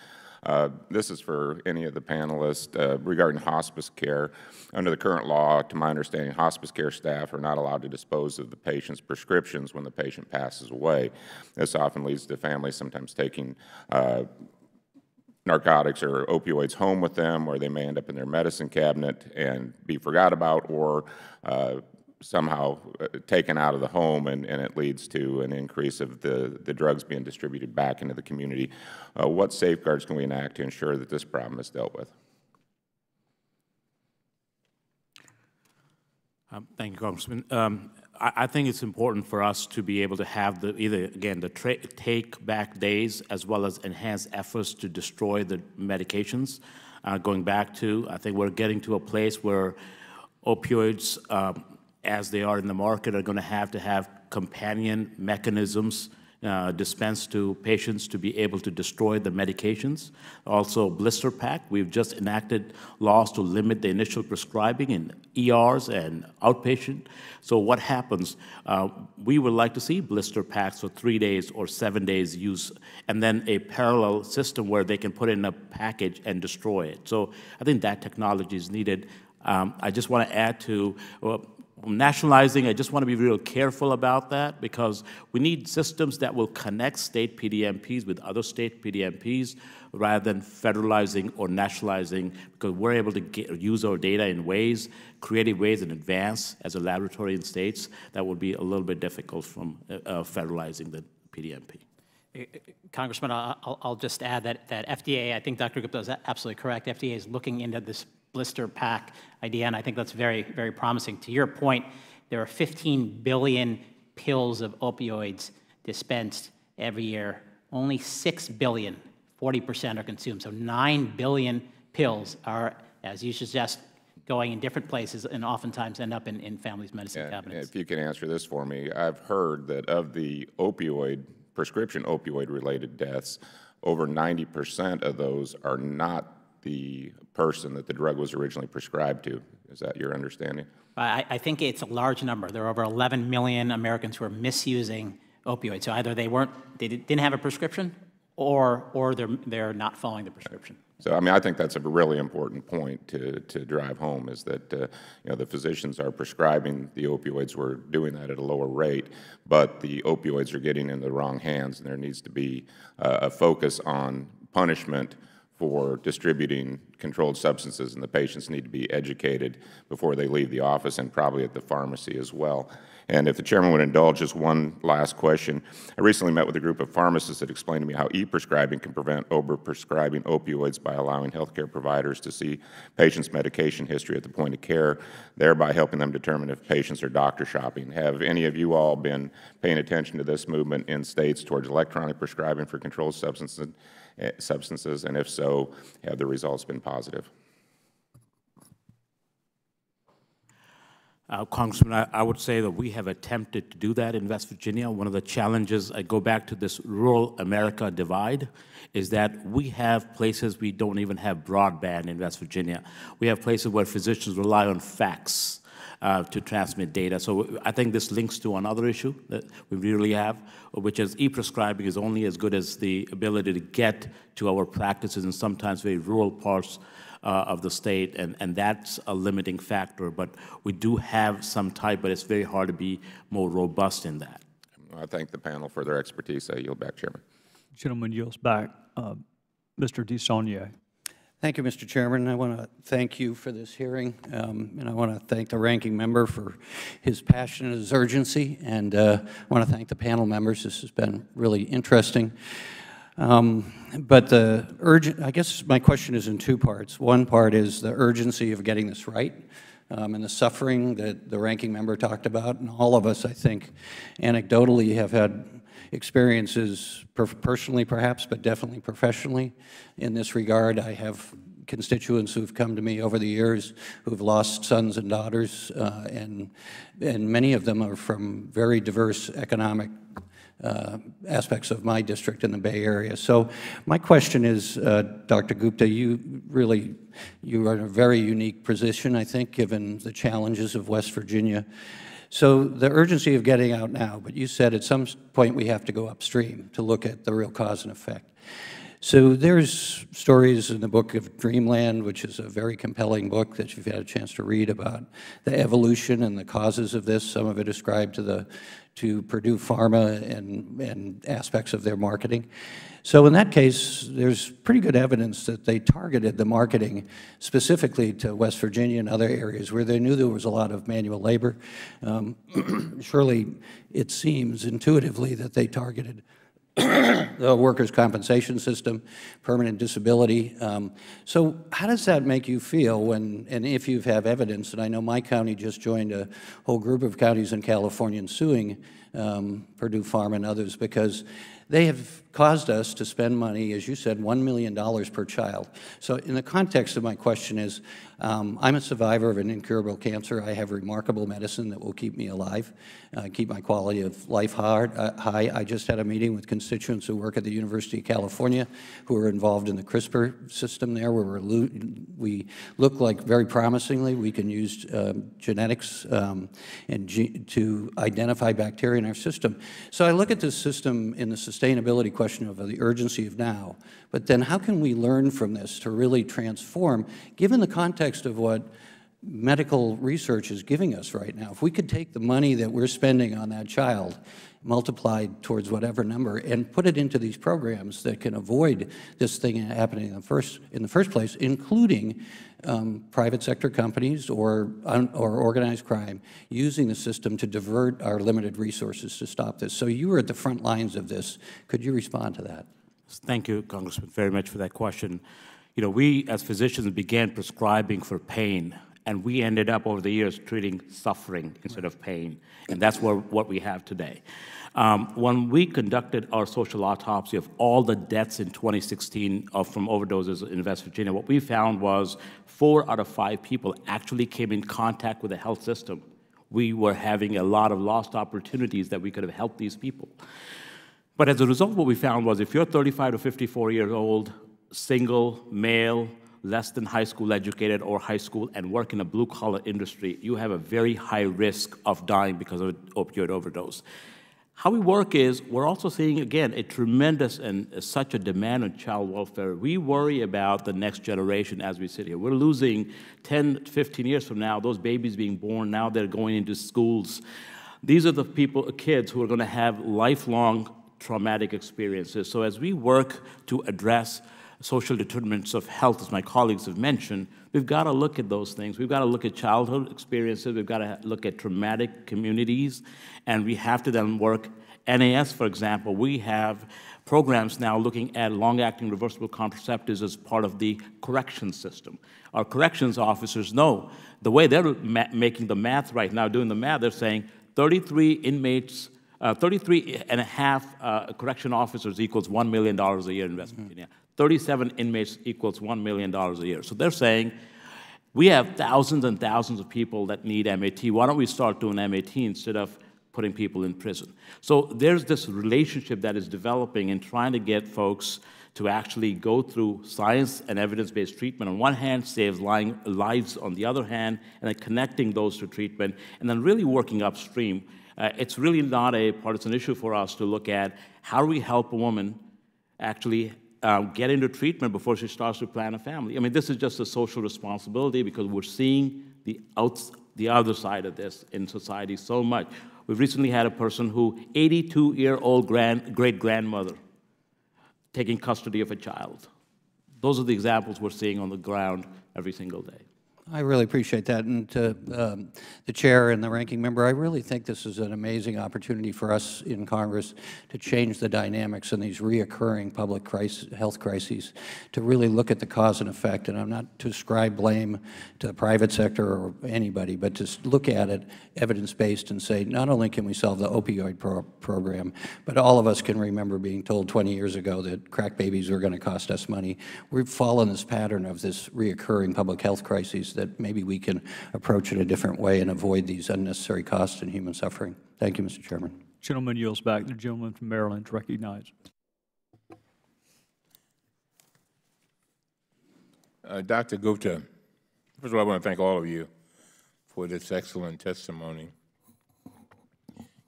Uh, this is for any of the panelists uh, regarding hospice care. Under the current law, to my understanding, hospice care staff are not allowed to dispose of the patient's prescriptions when the patient passes away. This often leads to families sometimes taking uh, narcotics or opioids home with them, or they may end up in their medicine cabinet and be forgot about, or uh, somehow uh, taken out of the home and, and it leads to an increase of the, the drugs being distributed back into the community. Uh, what safeguards can we enact to ensure that this problem is dealt with? Um, thank you, Congressman. Um, I, I, think it's important for us to be able to have the either again the take back days as well as enhanced efforts to destroy the medications. Uh, going back to, I think we're getting to a place where opioids um, as they are in the market are going to have to have companion mechanisms uh, dispensed to patients to be able to destroy the medications. Also, blister pack. We've just enacted laws to limit the initial prescribing in ERs and outpatient. So what happens? Uh, we would like to see blister packs for three days or seven days use, and then a parallel system where they can put in a package and destroy it. So I think that technology is needed. Um, I just want to add to well, nationalizing, I just want to be real careful about that because we need systems that will connect state PDMPs with other state PDMPs rather than federalizing or nationalizing because we're able to get, use our data in ways, creative ways in advance as a laboratory in states that would be a little bit difficult from uh, uh federalizing the PDMP. Congressman, I'll, I'll, just add that, that FDA, I think Dr. Gupta is absolutely correct. FDA is looking into this blister pack idea, and I think that's very, very promising. To your point, there are 15 billion pills of opioids dispensed every year. Only 6 billion, 40% are consumed. So 9 billion pills are, as you suggest, going in different places and oftentimes end up in, in families' medicine yeah, cabinets. If you can answer this for me, I've heard that of the opioid, prescription opioid related deaths, over 90% of those are not the person that the drug was originally prescribed to. Is that your understanding? I, I think it's a large number. There are over 11 million Americans who are misusing opioids. So either they weren't, they didn't have a prescription, or or they're they're not following the prescription. So I mean, I think that's a really important point to to drive home is that uh, you know the physicians are prescribing the opioids. We're doing that at a lower rate, but the opioids are getting in the wrong hands, and there needs to be uh, a focus on punishment for distributing controlled substances, and the patients need to be educated before they leave the office and probably at the pharmacy as well. And if the Chairman would indulge just one last question. I recently met with a group of pharmacists that explained to me how e-prescribing can prevent over-prescribing opioids by allowing healthcare providers to see patients' medication history at the point of care, thereby helping them determine if patients are doctor shopping. Have any of you all been paying attention to this movement in states towards electronic prescribing for controlled substances Eh, substances, and if so, have the results been positive? Uh, Congressman, I, I, would say that we have attempted to do that in West Virginia. One of the challenges, I go back to this rural America divide, is that we have places we don't even have broadband in West Virginia. We have places where physicians rely on fax uh, to transmit data. So I think this links to another issue that we really have, which is e-prescribing is only as good as the ability to get to our practices in sometimes very rural parts of the state, and, and that's a limiting factor. But we do have some type, but it's very hard to be more robust in that. I thank the panel for their expertise. I yield back, Chairman. Gentleman yields back. Uh, Mr. DeSaulnier. Thank you, Mr. Chairman. I want to thank you for this hearing, um, and I want to thank the ranking member for his passion and his urgency, and uh, I want to thank the panel members. This has been really interesting. Um, but the urgent, I guess my question is in two parts. One part is the urgency of getting this right. Um, and the suffering that the ranking member talked about, and all of us, I think, anecdotally have had experiences personally perhaps, but definitely professionally in this regard. I have constituents who've come to me over the years who've lost sons and daughters, uh, and, and many of them are from very diverse economic uh, aspects of my district in the Bay Area. So my question is, uh, Dr. Gupta, you really, you are in a very unique position, I think, given the challenges of West Virginia. So the urgency of getting out now, but you said at some point we have to go upstream to look at the real cause and effect. So there's stories in the book of Dreamland, which is a very compelling book that you've had a chance to read about the evolution and the causes of this. Some of it ascribed to the to Purdue Pharma and, and aspects of their marketing. So in that case, there's pretty good evidence that they targeted the marketing specifically to West Virginia and other areas where they knew there was a lot of manual labor. Um, surely it seems intuitively that they targeted the workers' compensation system, permanent disability. Um, so how does that make you feel when, and if you have evidence, and I know my county just joined a whole group of counties in California suing um, Purdue Pharma and others because they have caused us to spend money, as you said, $1 million per child. So in the context of my question is, um, I'm a survivor of an incurable cancer. I have remarkable medicine that will keep me alive, uh, keep my quality of life hard, uh, high. I just had a meeting with constituents who work at the University of California who are involved in the CRISPR system there, where we look like very promisingly we can use um, genetics um, and to identify bacteria in our system. So I look at this system in the sustainability question of the urgency of now, but then how can we learn from this to really transform, given the context of what medical research is giving us right now? If we could take the money that we're spending on that child, multiplied towards whatever number, and put it into these programs that can avoid this thing happening in the first, in the first place, including um, private sector companies or, or organized crime using the system to divert our limited resources to stop this. So you were at the front lines of this. Could you respond to that? Thank you, Congressman, very much for that question. You know, we as physicians began prescribing for pain, and we ended up over the years treating suffering instead of pain, and that's what, what we have today. Um, when we conducted our social autopsy of all the deaths in 2016 of, from overdoses in West Virginia, what we found was four out of five people actually came in contact with the health system. We were having a lot of lost opportunities that we could have helped these people. But as a result, what we found was if you're 35 to 54 years old, single, male, less than high school educated or high school, and work in a blue collar industry, you have a very high risk of dying because of an opioid overdose. How we work is we're also seeing, again, a tremendous and such a demand on child welfare. We worry about the next generation as we sit here. We're losing 10, 15 years from now, those babies being born, now they're going into schools. These are the people, uh, kids who are going to have lifelong traumatic experiences. So as we work to address social determinants of health, as my colleagues have mentioned, we've got to look at those things. We've got to look at childhood experiences. We've got to look at traumatic communities, and we have to then work. NAS, for example, we have programs now looking at long-acting reversible contraceptives as part of the correction system. Our corrections officers know the way they're ma making the math right now, doing the math, they're saying 33 inmates uh, 33 and a half uh, correction officers equals $1 million a year in West Mm -hmm. 37 inmates equals $1 million a year. So they're saying, we have thousands and thousands of people that need MAT. Why don't we start doing MAT instead of putting people in prison? So there's this relationship that is developing and trying to get folks to actually go through science and evidence-based treatment on one hand, saves lives on the other hand, and then connecting those to treatment, and then really working upstream uh, it's really not a partisan issue for us to look at how do we help a woman actually um, get into treatment before she starts to plan a family. I mean, this is just a social responsibility because we're seeing the, outs, the other side of this in society so much. We've recently had a person who, 82-year-old grand, great-grandmother, taking custody of a child. Those are the examples we're seeing on the ground every single day. I really appreciate that. And to um, the chair and the ranking member, I really think this is an amazing opportunity for us in Congress to change the dynamics in these reoccurring public crisis, health crises, to really look at the cause and effect. And I'm not to ascribe blame to the private sector or anybody, but to look at it evidence-based and say, not only can we solve the opioid pro program, but all of us can remember being told 20 years ago that crack babies were going to cost us money. We've fallen this pattern of this reoccurring public health crises that maybe we can approach it a different way and avoid these unnecessary costs and human suffering. Thank you, Mr. Chairman. Gentleman yields back. The gentleman from Maryland is recognized. Uh, Dr. Gupta, first of all, I want to thank all of you for this excellent testimony.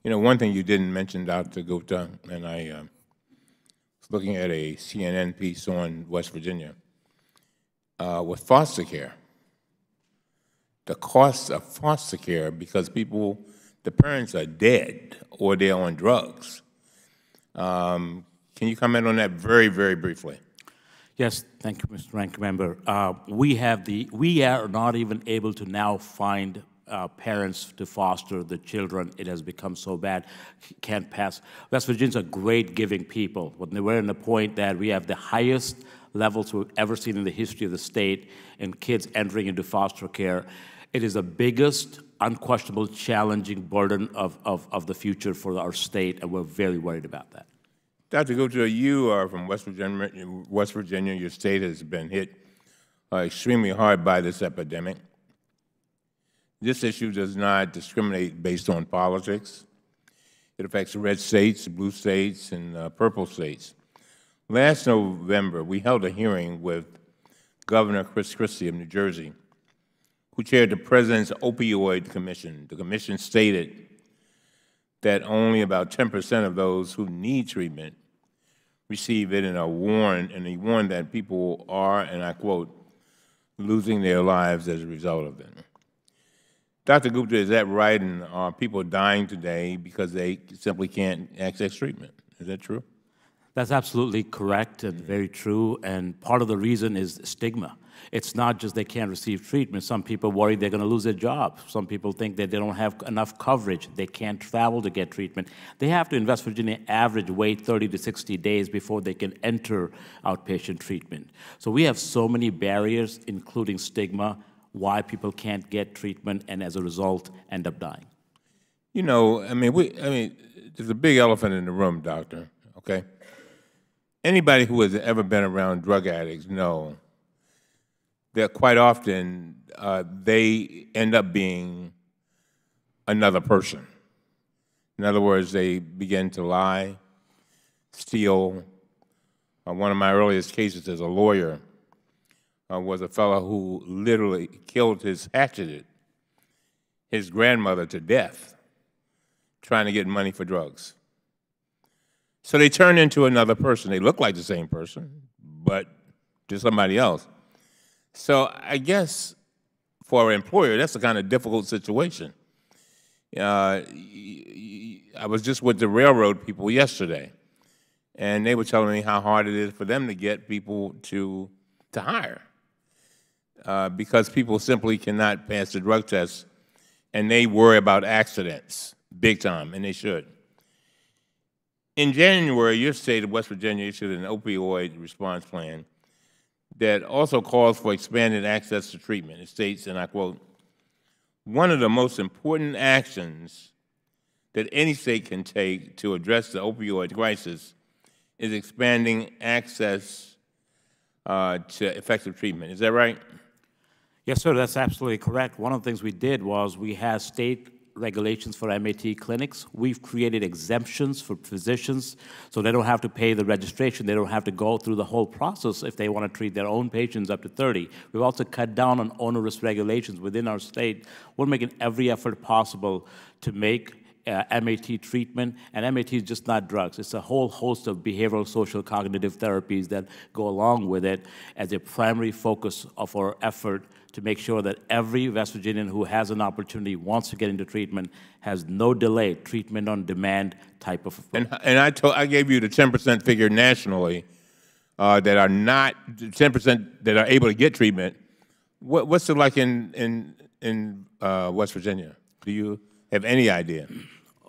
You know, one thing you didn't mention, Dr. Gupta, and I uh, was looking at a CNN piece on West Virginia, uh, with foster care the cost of foster care because people, the parents are dead or they're on drugs. Um, can you comment on that very, very briefly? Yes, thank you, Mr. Ranking Member. Uh, we have the, we are not even able to now find uh, parents to foster the children. It has become so bad, can't pass. West Virginians are great giving people. When we're in the point that we have the highest levels we've ever seen in the history of the state in kids entering into foster care. It is the biggest, unquestionable, challenging burden of, of, of the future for our state, and we're very worried about that. Dr. Gupta, you are from West Virginia. West Virginia, your state has been hit uh, extremely hard by this epidemic. This issue does not discriminate based on politics. It affects red states, blue states, and uh, purple states. Last November, we held a hearing with Governor Chris Christie of New Jersey, who chaired the President's Opioid Commission. The commission stated that only about 10 percent of those who need treatment receive it and are warned, and he warned that people are, and I quote, losing their lives as a result of it. Dr. Gupta, is that right? And are people dying today because they simply can't access treatment? Is that true? That's absolutely correct and very true. And part of the reason is stigma. It's not just they can't receive treatment. Some people worry they're going to lose their job. Some people think that they don't have enough coverage. They can't travel to get treatment. They have to, in West Virginia, average wait 30 to 60 days before they can enter outpatient treatment. So we have so many barriers, including stigma, why people can't get treatment and as a result end up dying. You know, I mean, we, I mean, there's a big elephant in the room, doctor, okay? Anybody who has ever been around drug addicts know that quite often uh, they end up being another person. In other words, they begin to lie, steal. Uh, one of my earliest cases as a lawyer uh, was a fellow who literally killed his, hatcheted his grandmother to death trying to get money for drugs. So they turn into another person. They look like the same person, but to somebody else. So I guess for an employer, that's a kind of difficult situation. Uh, I was just with the railroad people yesterday, and they were telling me how hard it is for them to get people to, to hire uh, because people simply cannot pass the drug test, and they worry about accidents big time, and they should. In January, your state of West Virginia issued an opioid response plan that also calls for expanded access to treatment. It states, and I quote, one of the most important actions that any state can take to address the opioid crisis is expanding access uh, to effective treatment. Is that right? Yes, sir, that's absolutely correct. One of the things we did was we had state regulations for MAT clinics. We've created exemptions for physicians so they don't have to pay the registration. They don't have to go through the whole process if they want to treat their own patients up to 30. We've also cut down on onerous regulations within our state. We're making every effort possible to make uh, MAT treatment, and MAT is just not drugs. It's a whole host of behavioral, social, cognitive therapies that go along with it as a primary focus of our effort to make sure that every West Virginian who has an opportunity, wants to get into treatment, has no delay, treatment on demand type of. And, and I, told, I gave you the 10% figure nationally uh, that are not, 10% that are able to get treatment. What, what's it like in, in, in uh, West Virginia? Do you have any idea?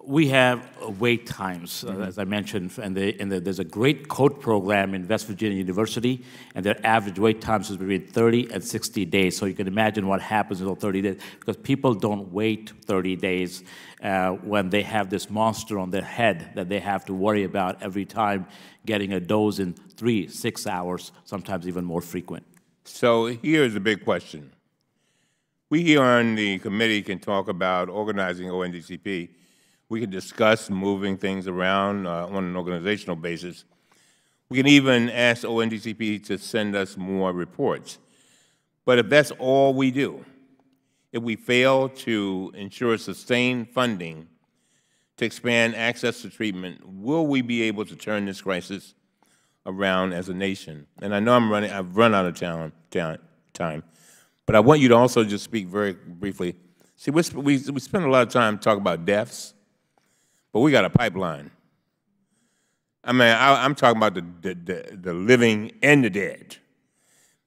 We have wait times, uh, mm -hmm. as I mentioned, and, the, and the, there's a great COAT program in West Virginia University, and their average wait times is between 30 and 60 days. So you can imagine what happens in those 30 days, because people don't wait 30 days uh, when they have this monster on their head that they have to worry about every time getting a dose in three, six hours, sometimes even more frequent. So here's a big question. We here on the committee can talk about organizing ONDCP we can discuss moving things around uh, on an organizational basis. We can even ask ONDCP to send us more reports. But if that's all we do, if we fail to ensure sustained funding to expand access to treatment, will we be able to turn this crisis around as a nation? And I know I'm running, I've run out of time, time but I want you to also just speak very briefly. See, we, we, we spend a lot of time talking about deaths, but we got a pipeline. I mean, I, am talking about the, the, the, the, living and the dead,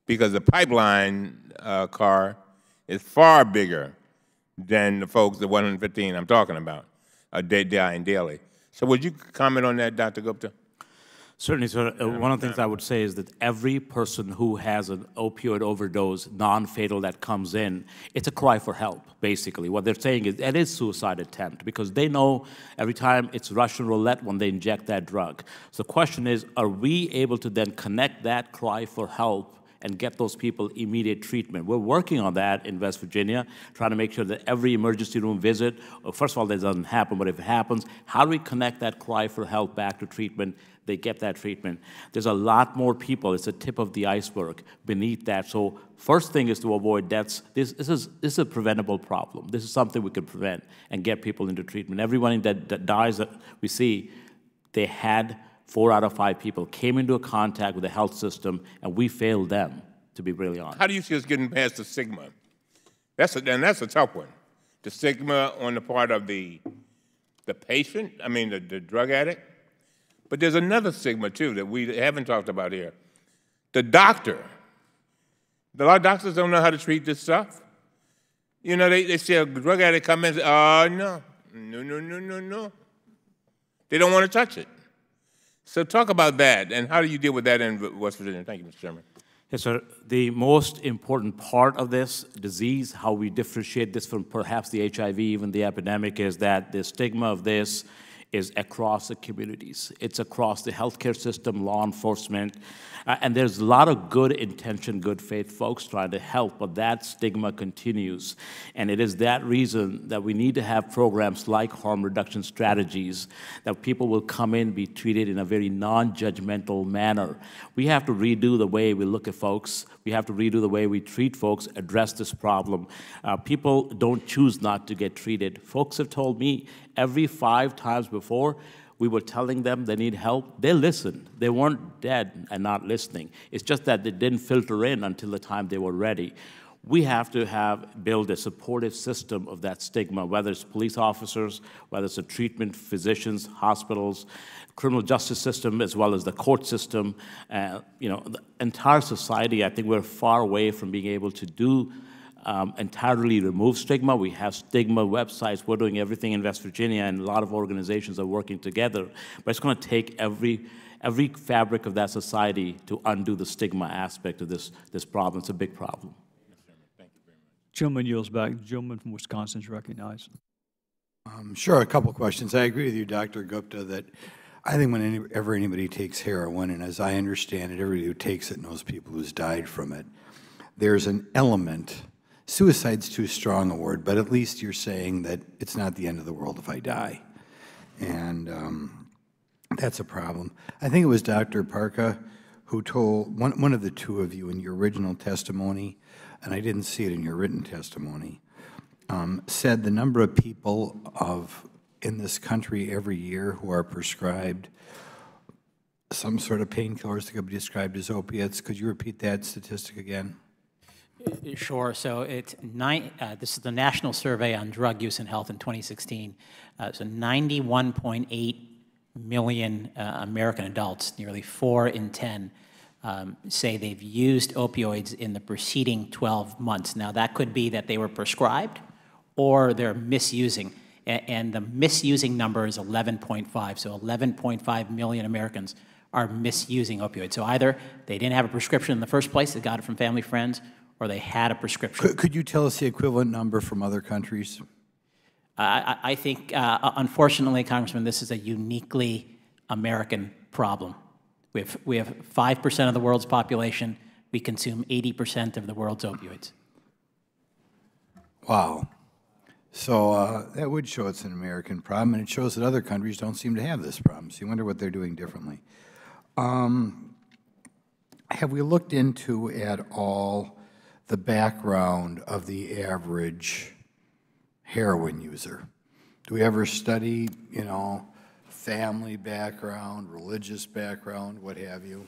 because the pipeline uh, car is far bigger than the folks, the 115 I'm talking about, are dead dying daily. So would you comment on that, Dr. Gupta? Certainly, sir. Uh, one of the things I would say is that every person who has an opioid overdose, non-fatal, that comes in, it's a cry for help, basically. What they're saying is it is suicide attempt because they know every time it's Russian roulette when they inject that drug. So the question is, are we able to then connect that cry for help and get those people immediate treatment. We're working on that in West Virginia, trying to make sure that every emergency room visit, first of all, that doesn't happen, but if it happens, how do we connect that cry for help back to treatment? They get that treatment. There's a lot more people. It's the tip of the iceberg beneath that. So first thing is to avoid deaths. This, this, is, this is a preventable problem. This is something we can prevent and get people into treatment. Everyone that, that dies that we see, they had four out of five people came into a contact with the health system, and we failed them, to be really honest. How do you see us getting past the stigma? That's a, and that's a tough one. The stigma on the part of the, the patient, I mean, the, the drug addict. But there's another stigma, too, that we haven't talked about here. The doctor. A lot of doctors don't know how to treat this stuff. You know, they, they see a drug addict come in and say, oh, no, no, no, no, no, no. They don't want to touch it. So talk about that, and how do you deal with that in West Virginia? Thank you, Mr. Chairman. Yes, sir. The most important part of this disease, how we differentiate this from perhaps the HIV, even the epidemic, is that the stigma of this is across the communities. It's across the healthcare system, law enforcement, uh, and there's a lot of good intention, good faith folks trying to help, but that stigma continues. And it is that reason that we need to have programs like harm reduction strategies that people will come in, be treated in a very non-judgmental manner. We have to redo the way we look at folks. We have to redo the way we treat folks, address this problem. Uh, people don't choose not to get treated. Folks have told me every five times before, we were telling them they need help, they listened. They weren't dead and not listening. It's just that they didn't filter in until the time they were ready. We have to have build a supportive system of that stigma, whether it's police officers, whether it's the treatment, physicians, hospitals, criminal justice system, as well as the court system. Uh, you know, the entire society. I think we're far away from being able to do um, entirely remove stigma. We have stigma websites. We're doing everything in West Virginia, and a lot of organizations are working together. But it's going to take every every fabric of that society to undo the stigma aspect of this this problem. It's a big problem. Gentleman yields back. The gentleman from Wisconsin is recognized. Um, sure, a couple questions. I agree with you, Dr. Gupta, that I think whenever anybody takes heroin, and as I understand it, everybody who takes it knows people who's died from it, there's an element Suicide's too strong a word, but at least you're saying that it's not the end of the world if I die. And um, that's a problem. I think it was Dr. Parekh who told, one, one of the two of you in your original testimony, and I didn't see it in your written testimony, um, said the number of people of in this country every year who are prescribed some sort of painkillers that could be described as opiates. Could you repeat that statistic again? Sure. So it's nine, uh, this is the National Survey on Drug Use and Health in 2016. Uh, so 91.8 million uh, American adults, nearly four in 10, um, say they've used opioids in the preceding 12 months. Now, that could be that they were prescribed or they're misusing. A and the misusing number is 11.5. So 11.5 million Americans are misusing opioids. So either they didn't have a prescription in the first place, they got it from family, friends, or they had a prescription. Could, could you tell us the equivalent number from other countries? Uh, I, I, think, uh, unfortunately, Congressman, this is a uniquely American problem. We have, we have 5% of the world's population. We consume 80% of the world's opioids. Wow. So uh, that would show it's an American problem, and it shows that other countries don't seem to have this problem. So you wonder what they're doing differently. Um, have we looked into at all the background of the average heroin user? Do we ever study, you know, family background, religious background, what have you?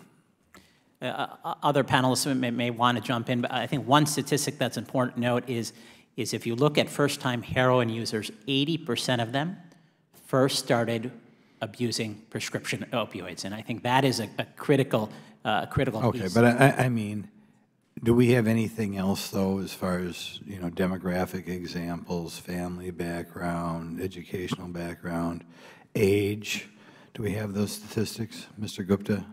Uh, uh other panelists may, may, want to jump in, but I think one statistic that's important to note is, is if you look at first-time heroin users, 80% of them first started abusing prescription opioids, and I think that is a, a critical, uh, critical okay, piece. but I, I mean, do we have anything else, though, as far as, you know, demographic examples, family background, educational background, age? Do we have those statistics, Mr. Gupta?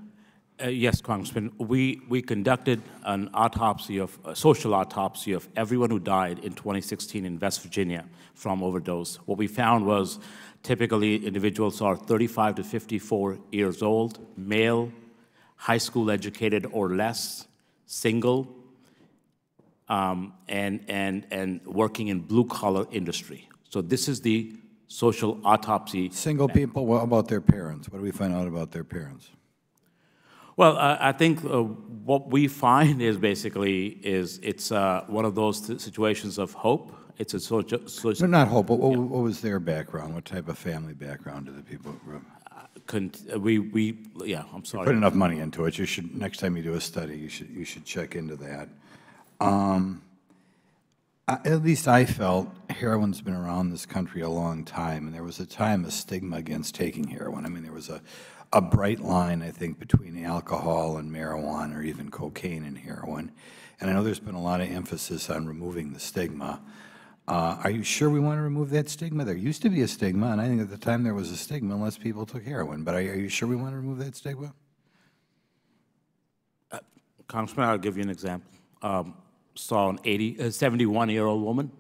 Uh, yes, Congressman. We, we conducted an autopsy of, a social autopsy of everyone who died in 2016 in West Virginia from overdose. What we found was typically individuals are 35 to 54 years old, male, high school educated or less, single, um, and, and, and working in blue collar industry. So this is the social autopsy. Single people, what about their parents? What do we find out about their parents? Well, uh, I think uh, what we find is basically is it's uh, one of those situations of hope. It's a social. social no, not hope. But what, yeah. what, was their background? What type of family background do the people? Uh, we we yeah. I'm sorry. Put enough money into it. You should next time you do a study, you should you should check into that. Um, at least I felt heroin's been around this country a long time, and there was a time of stigma against taking heroin. I mean, there was a a bright line, I think, between alcohol and marijuana or even cocaine and heroin. And I know there's been a lot of emphasis on removing the stigma. Uh, are you sure we want to remove that stigma? There used to be a stigma, and I think at the time there was a stigma unless people took heroin. But are, are you sure we want to remove that stigma? Uh, Congressman, I'll give you an example. Um, saw an 80, 71-year-old woman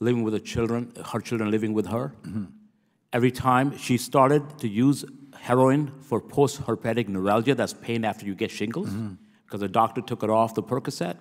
living with her children, her children living with her. Mm -hmm. Every time she started to use heroin for post-herpetic neuralgia, that's pain after you get shingles, mm -hmm. because the doctor took it off the Percocet.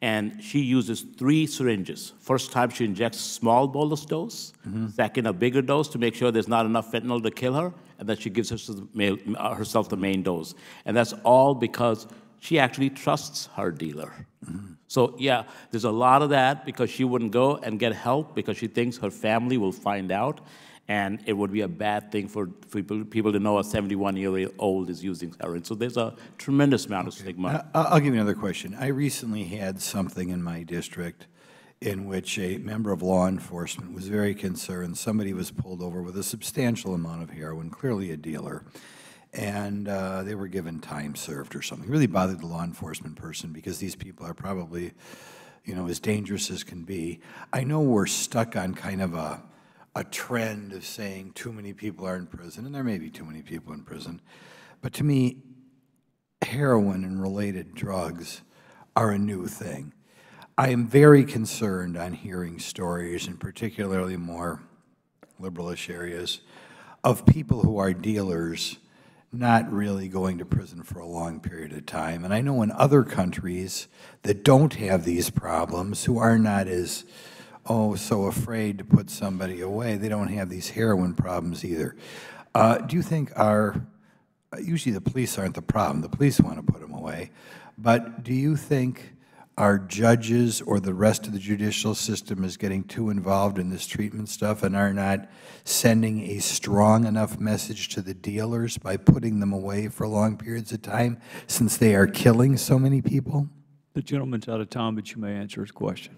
And she uses three syringes. First time she injects small bolus dose, mm -hmm. second a bigger dose to make sure there's not enough fentanyl to kill her, and then she gives herself the main dose. And that's all because she actually trusts her dealer. Mm -hmm. So yeah, there's a lot of that because she wouldn't go and get help because she thinks her family will find out and it would be a bad thing for, people, people to know a 71-year-old is using heroin. So there's a tremendous amount of stigma. I'll give you another question. I recently had something in my district in which a member of law enforcement was very concerned. Somebody was pulled over with a substantial amount of heroin, clearly a dealer, and uh, they were given time served or something. It really bothered the law enforcement person because these people are probably, you know, as dangerous as can be. I know we're stuck on kind of a a trend of saying too many people are in prison, and there may be too many people in prison. But to me, heroin and related drugs are a new thing. I am very concerned on hearing stories, and particularly more liberalish areas, of people who are dealers not really going to prison for a long period of time. And I know in other countries that don't have these problems, who are not as oh, so afraid to put somebody away, they don't have these heroin problems either. Uh, do you think our, usually the police aren't the problem, the police want to put them away, but do you think our judges or the rest of the judicial system is getting too involved in this treatment stuff and are not sending a strong enough message to the dealers by putting them away for long periods of time since they are killing so many people? The gentleman's out of time, but you may answer his question.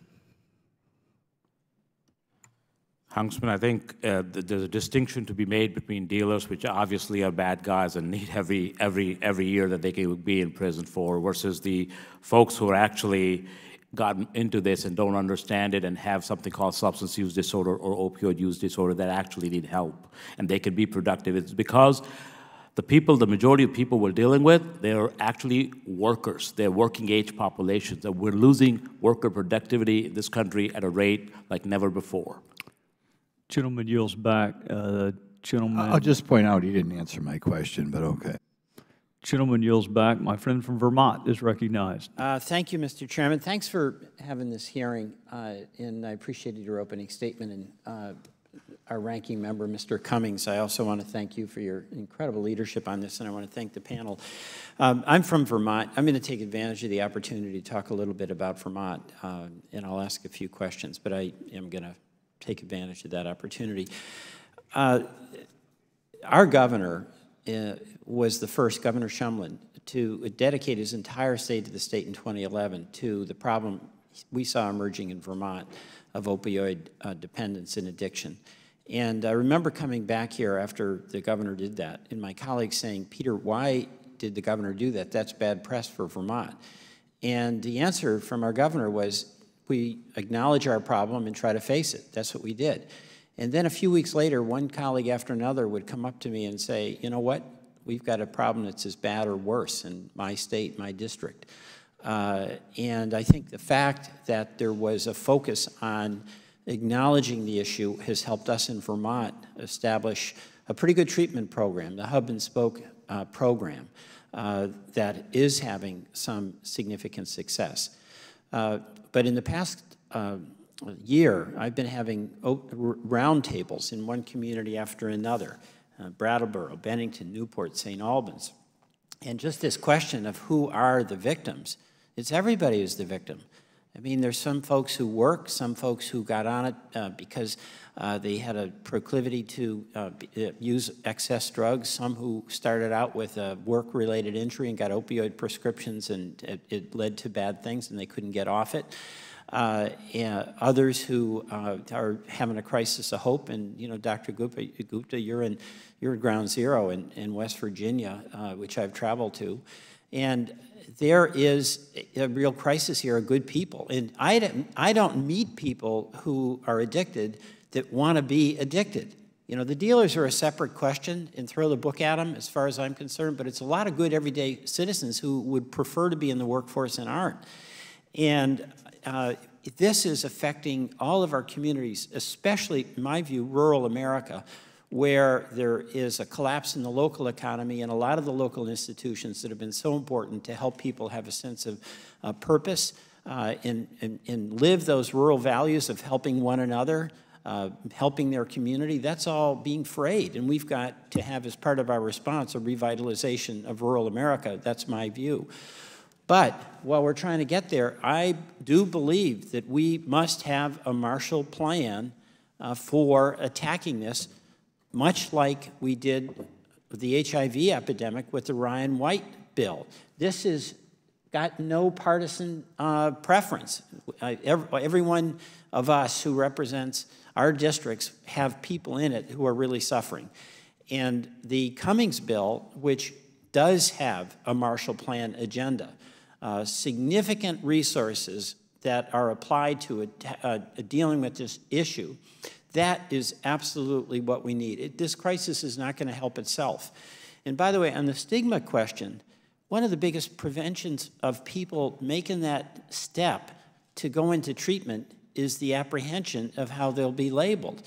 Congressman, I think uh, there's a distinction to be made between dealers, which obviously are bad guys and need every, every, every year that they can be in prison for, versus the folks who are actually gotten into this and don't understand it and have something called substance use disorder or opioid use disorder that actually need help and they can be productive. It's because the people, the majority of people we're dealing with, they're actually workers. They're working age populations. And we're losing worker productivity in this country at a rate like never before. Gentleman yields back. Uh, gentleman. I'll just point out he didn't answer my question, but okay. Gentleman yields back. My friend from Vermont is recognized. Uh, thank you, Mr. Chairman. Thanks for having this hearing, uh, and I appreciated your opening statement. And uh, our ranking member, Mr. Cummings, I also want to thank you for your incredible leadership on this, and I want to thank the panel. Um, I'm from Vermont. I'm going to take advantage of the opportunity to talk a little bit about Vermont, uh, and I'll ask a few questions, but I am going to take advantage of that opportunity. Uh, our governor uh, was the first, Governor Shumlin, to dedicate his entire state to the state in 2011 to the problem we saw emerging in Vermont of opioid uh, dependence and addiction. And I remember coming back here after the governor did that, and my colleagues saying, Peter, why did the governor do that? That's bad press for Vermont. And the answer from our governor was, we acknowledge our problem and try to face it. That's what we did. And then a few weeks later, one colleague after another would come up to me and say, you know what, we've got a problem that's as bad or worse in my state, my district. Uh, and I think the fact that there was a focus on acknowledging the issue has helped us in Vermont establish a pretty good treatment program, the Hub and Spoke uh, program, uh, that is having some significant success. Uh, but in the past uh, year, I've been having roundtables in one community after another, uh, Brattleboro, Bennington, Newport, St. Albans. And just this question of who are the victims, it's everybody who's the victim. I mean, there's some folks who work, some folks who got on it uh, because uh, they had a proclivity to uh, uh, use excess drugs, some who started out with a work-related injury and got opioid prescriptions and it, it, led to bad things and they couldn't get off it. Uh, others who uh, are having a crisis of hope, and you know, Dr. Gupta, Gupta you're in, you're at Ground Zero in, in West Virginia, which I've traveled to, and there is a real crisis here of good people. And I don't, I don't meet people who are addicted that want to be addicted. You know, the dealers are a separate question and throw the book at them as far as I'm concerned, but it's a lot of good everyday citizens who would prefer to be in the workforce and aren't. And uh, this is affecting all of our communities, especially, in my view, rural America, where there is a collapse in the local economy and a lot of the local institutions that have been so important to help people have a sense of uh, purpose uh, and, live those rural values of helping one another, uh, helping their community, that's all being frayed. And we've got to have, as part of our response, a revitalization of rural America. That's my view. But while we're trying to get there, I do believe that we must have a Marshall Plan uh, for attacking this much like we did the HIV epidemic with the Ryan White bill. This has got no partisan uh, preference. Uh, every, one of us who represents our districts have people in it who are really suffering. And the Cummings bill, which does have a Marshall Plan agenda, uh, significant resources that are applied to uh, dealing with this issue that is absolutely what we need. It, this crisis is not going to help itself. And by the way, on the stigma question, one of the biggest preventions of people making that step to go into treatment is the apprehension of how they'll be labeled.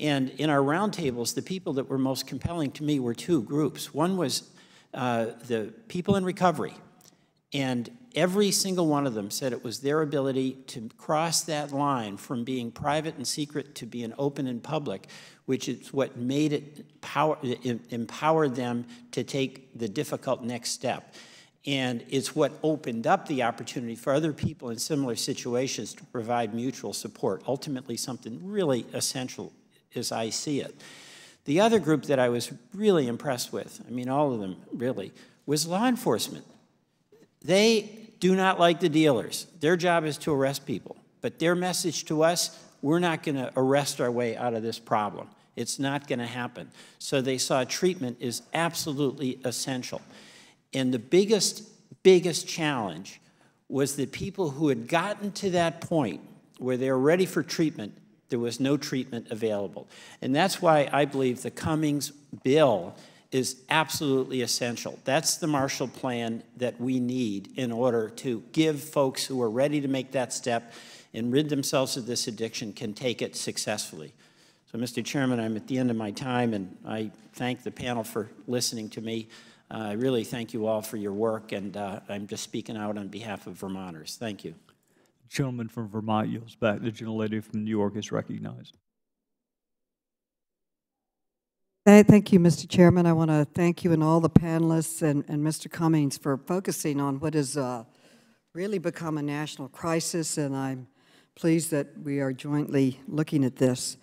And in our roundtables, the people that were most compelling to me were two groups. One was uh, the people in recovery, and every single one of them said it was their ability to cross that line from being private and secret to being open and public, which is what made it power, empowered them to take the difficult next step. And it's what opened up the opportunity for other people in similar situations to provide mutual support, ultimately something really essential as I see it. The other group that I was really impressed with, I mean all of them really, was law enforcement. They do not like the dealers. Their job is to arrest people. But their message to us, we're not going to arrest our way out of this problem. It's not going to happen. So they saw treatment is absolutely essential. And the biggest, biggest challenge was that people who had gotten to that point where they were ready for treatment, there was no treatment available. And that's why I believe the Cummings bill is absolutely essential. That's the Marshall Plan that we need in order to give folks who are ready to make that step and rid themselves of this addiction can take it successfully. So, Mr. Chairman, I'm at the end of my time, and I thank the panel for listening to me. Uh, I really thank you all for your work, and uh, I'm just speaking out on behalf of Vermonters. Thank you. Gentleman from Vermont yields back. The gentlelady from New York is recognized. Thank you, Mr. Chairman. I want to thank you and all the panelists and, and Mr. Cummings for focusing on what has uh, really become a national crisis, and I'm pleased that we are jointly looking at this.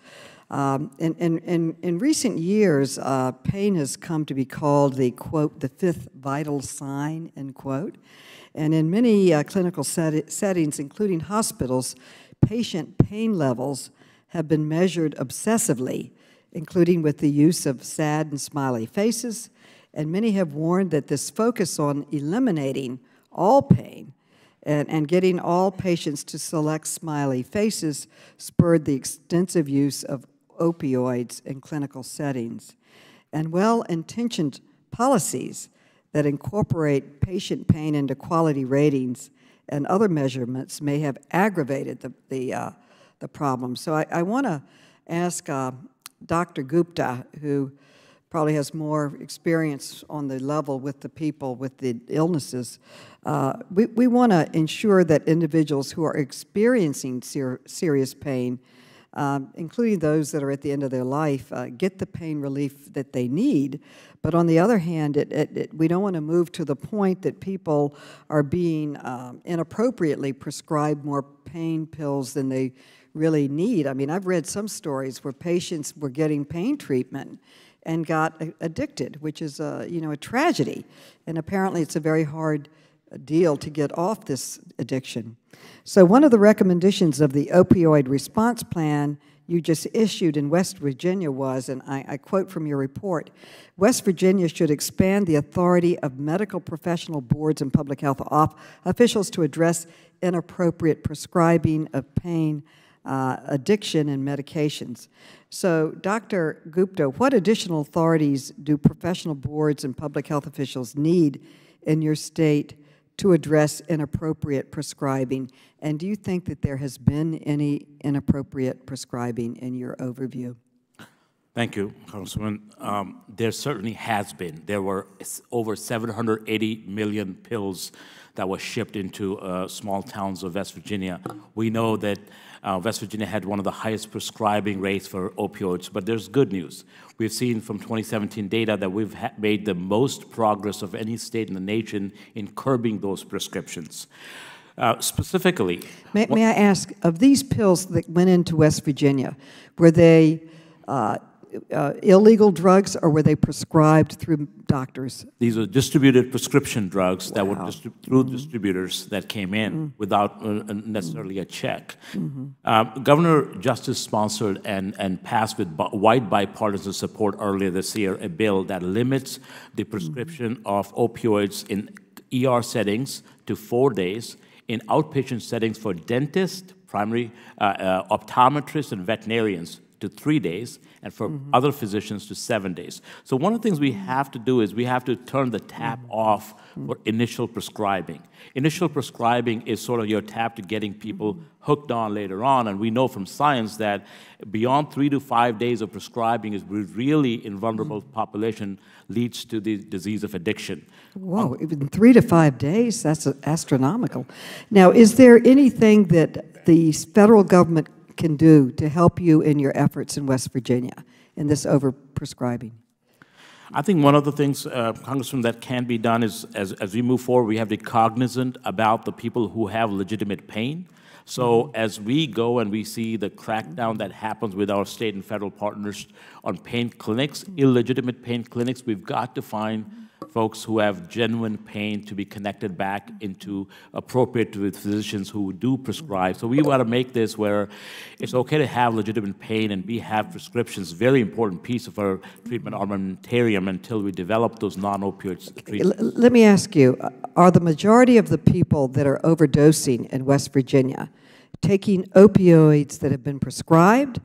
Um, in, in, in, in, recent years, uh, pain has come to be called the, quote, the fifth vital sign, end quote. And in many uh, clinical set settings, including hospitals, patient pain levels have been measured obsessively including with the use of sad and smiley faces, and many have warned that this focus on eliminating all pain and, and getting all patients to select smiley faces spurred the extensive use of opioids in clinical settings. And well-intentioned policies that incorporate patient pain into quality ratings and other measurements may have aggravated the, the, uh, the problem. So I, I want to ask uh, Dr. Gupta, who probably has more experience on the level with the people with the illnesses. Uh, we we want to ensure that individuals who are experiencing ser serious pain, um, including those that are at the end of their life, uh, get the pain relief that they need. But on the other hand, it, it, it, we don't want to move to the point that people are being um, inappropriately prescribed more pain pills than they really need. I mean, I've read some stories where patients were getting pain treatment and got addicted, which is a, you know, a tragedy. And apparently it's a very hard uh, deal to get off this addiction. So one of the recommendations of the opioid response plan you just issued in West Virginia was, and I, I, quote from your report, West Virginia should expand the authority of medical professional boards and public health officials to address inappropriate prescribing of pain, uh, addiction, and medications. So, Dr. Gupta, what additional authorities do professional boards and public health officials need in your state to address inappropriate prescribing? And do you think that there has been any inappropriate prescribing in your overview? Thank you, Congresswoman. Um, there certainly has been. There were over 780 million pills that were shipped into uh, small towns of West Virginia. We know that uh, West Virginia had one of the highest prescribing rates for opioids, but there's good news. We've seen from 2017 data that we've made the most progress of any state in the nation in curbing those prescriptions. Uh, specifically, may, may, I ask, of these pills that went into West Virginia, were they uh, uh, illegal drugs, or were they prescribed through doctors? These were distributed prescription drugs wow. that were distri through mm -hmm. distributors that came in mm -hmm. without uh, necessarily a check. Mm -hmm. Governor Justice sponsored and, and passed with wide bipartisan support earlier this year a bill that limits the prescription mm-hmm. of opioids in ER settings to four days, in outpatient settings for dentists, primary uh, uh, optometrists, and veterinarians to three days, and for mm -hmm. other physicians to seven days. So one of the things we have to do is we have to turn the tap mm -hmm. off for initial prescribing. Initial prescribing is sort of your tap to getting people hooked on later on, and we know from science that beyond three to five days of prescribing is really in vulnerable population leads to the disease of addiction. Whoa, um, even three to five days, that's astronomical. Now, is there anything that the federal government can do to help you in your efforts in West Virginia in this overprescribing? I think one of the things, uh, Congressman, that can be done is as, as we move forward, we have to be cognizant about the people who have legitimate pain. So as we go and we see the crackdown that happens with our state and federal partners on pain clinics, illegitimate pain clinics, we've got to find folks who have genuine pain to be connected back into appropriate with physicians who do prescribe. So we want to make this where it's okay to have legitimate pain and be have prescriptions, very important piece of our treatment armamentarium until we develop those non-opioid treatments. Let me ask you, are the majority of the people that are overdosing in West Virginia taking opioids that have been prescribed,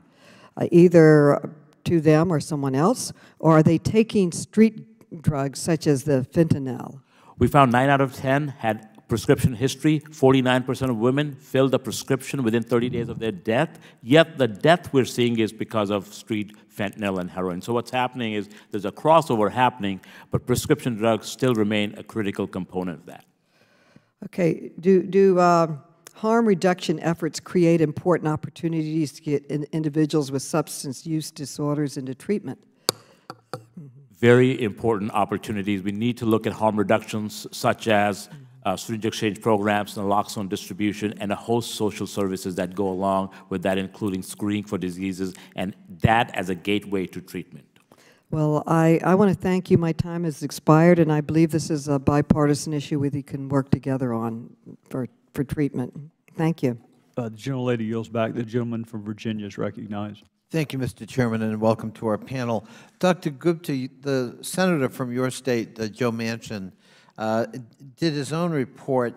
uh, either to them or someone else, or are they taking street drugs such as the fentanyl? We found 9 out of 10 had prescription history. 49% of women filled a prescription within 30 days of their death. Yet the death we're seeing is because of street fentanyl and heroin. So what's happening is there's a crossover happening, but prescription drugs still remain a critical component of that. Okay. Do, do uh, harm reduction efforts create important opportunities to get in individuals with substance use disorders into treatment? Very important opportunities. We need to look at harm reductions such as uh, syringe exchange programs, naloxone distribution, and a host social services that go along with that, including screening for diseases, and that as a gateway to treatment. Well, I, I want to thank you. My time has expired, and I believe this is a bipartisan issue we can work together on for, for treatment. Thank you. Uh, the gentlelady yields back. The gentleman from Virginia is recognized. Thank you, Mr. Chairman, and welcome to our panel. Dr. Gupta, the senator from your state, uh, Joe Manchin, uh, did his own report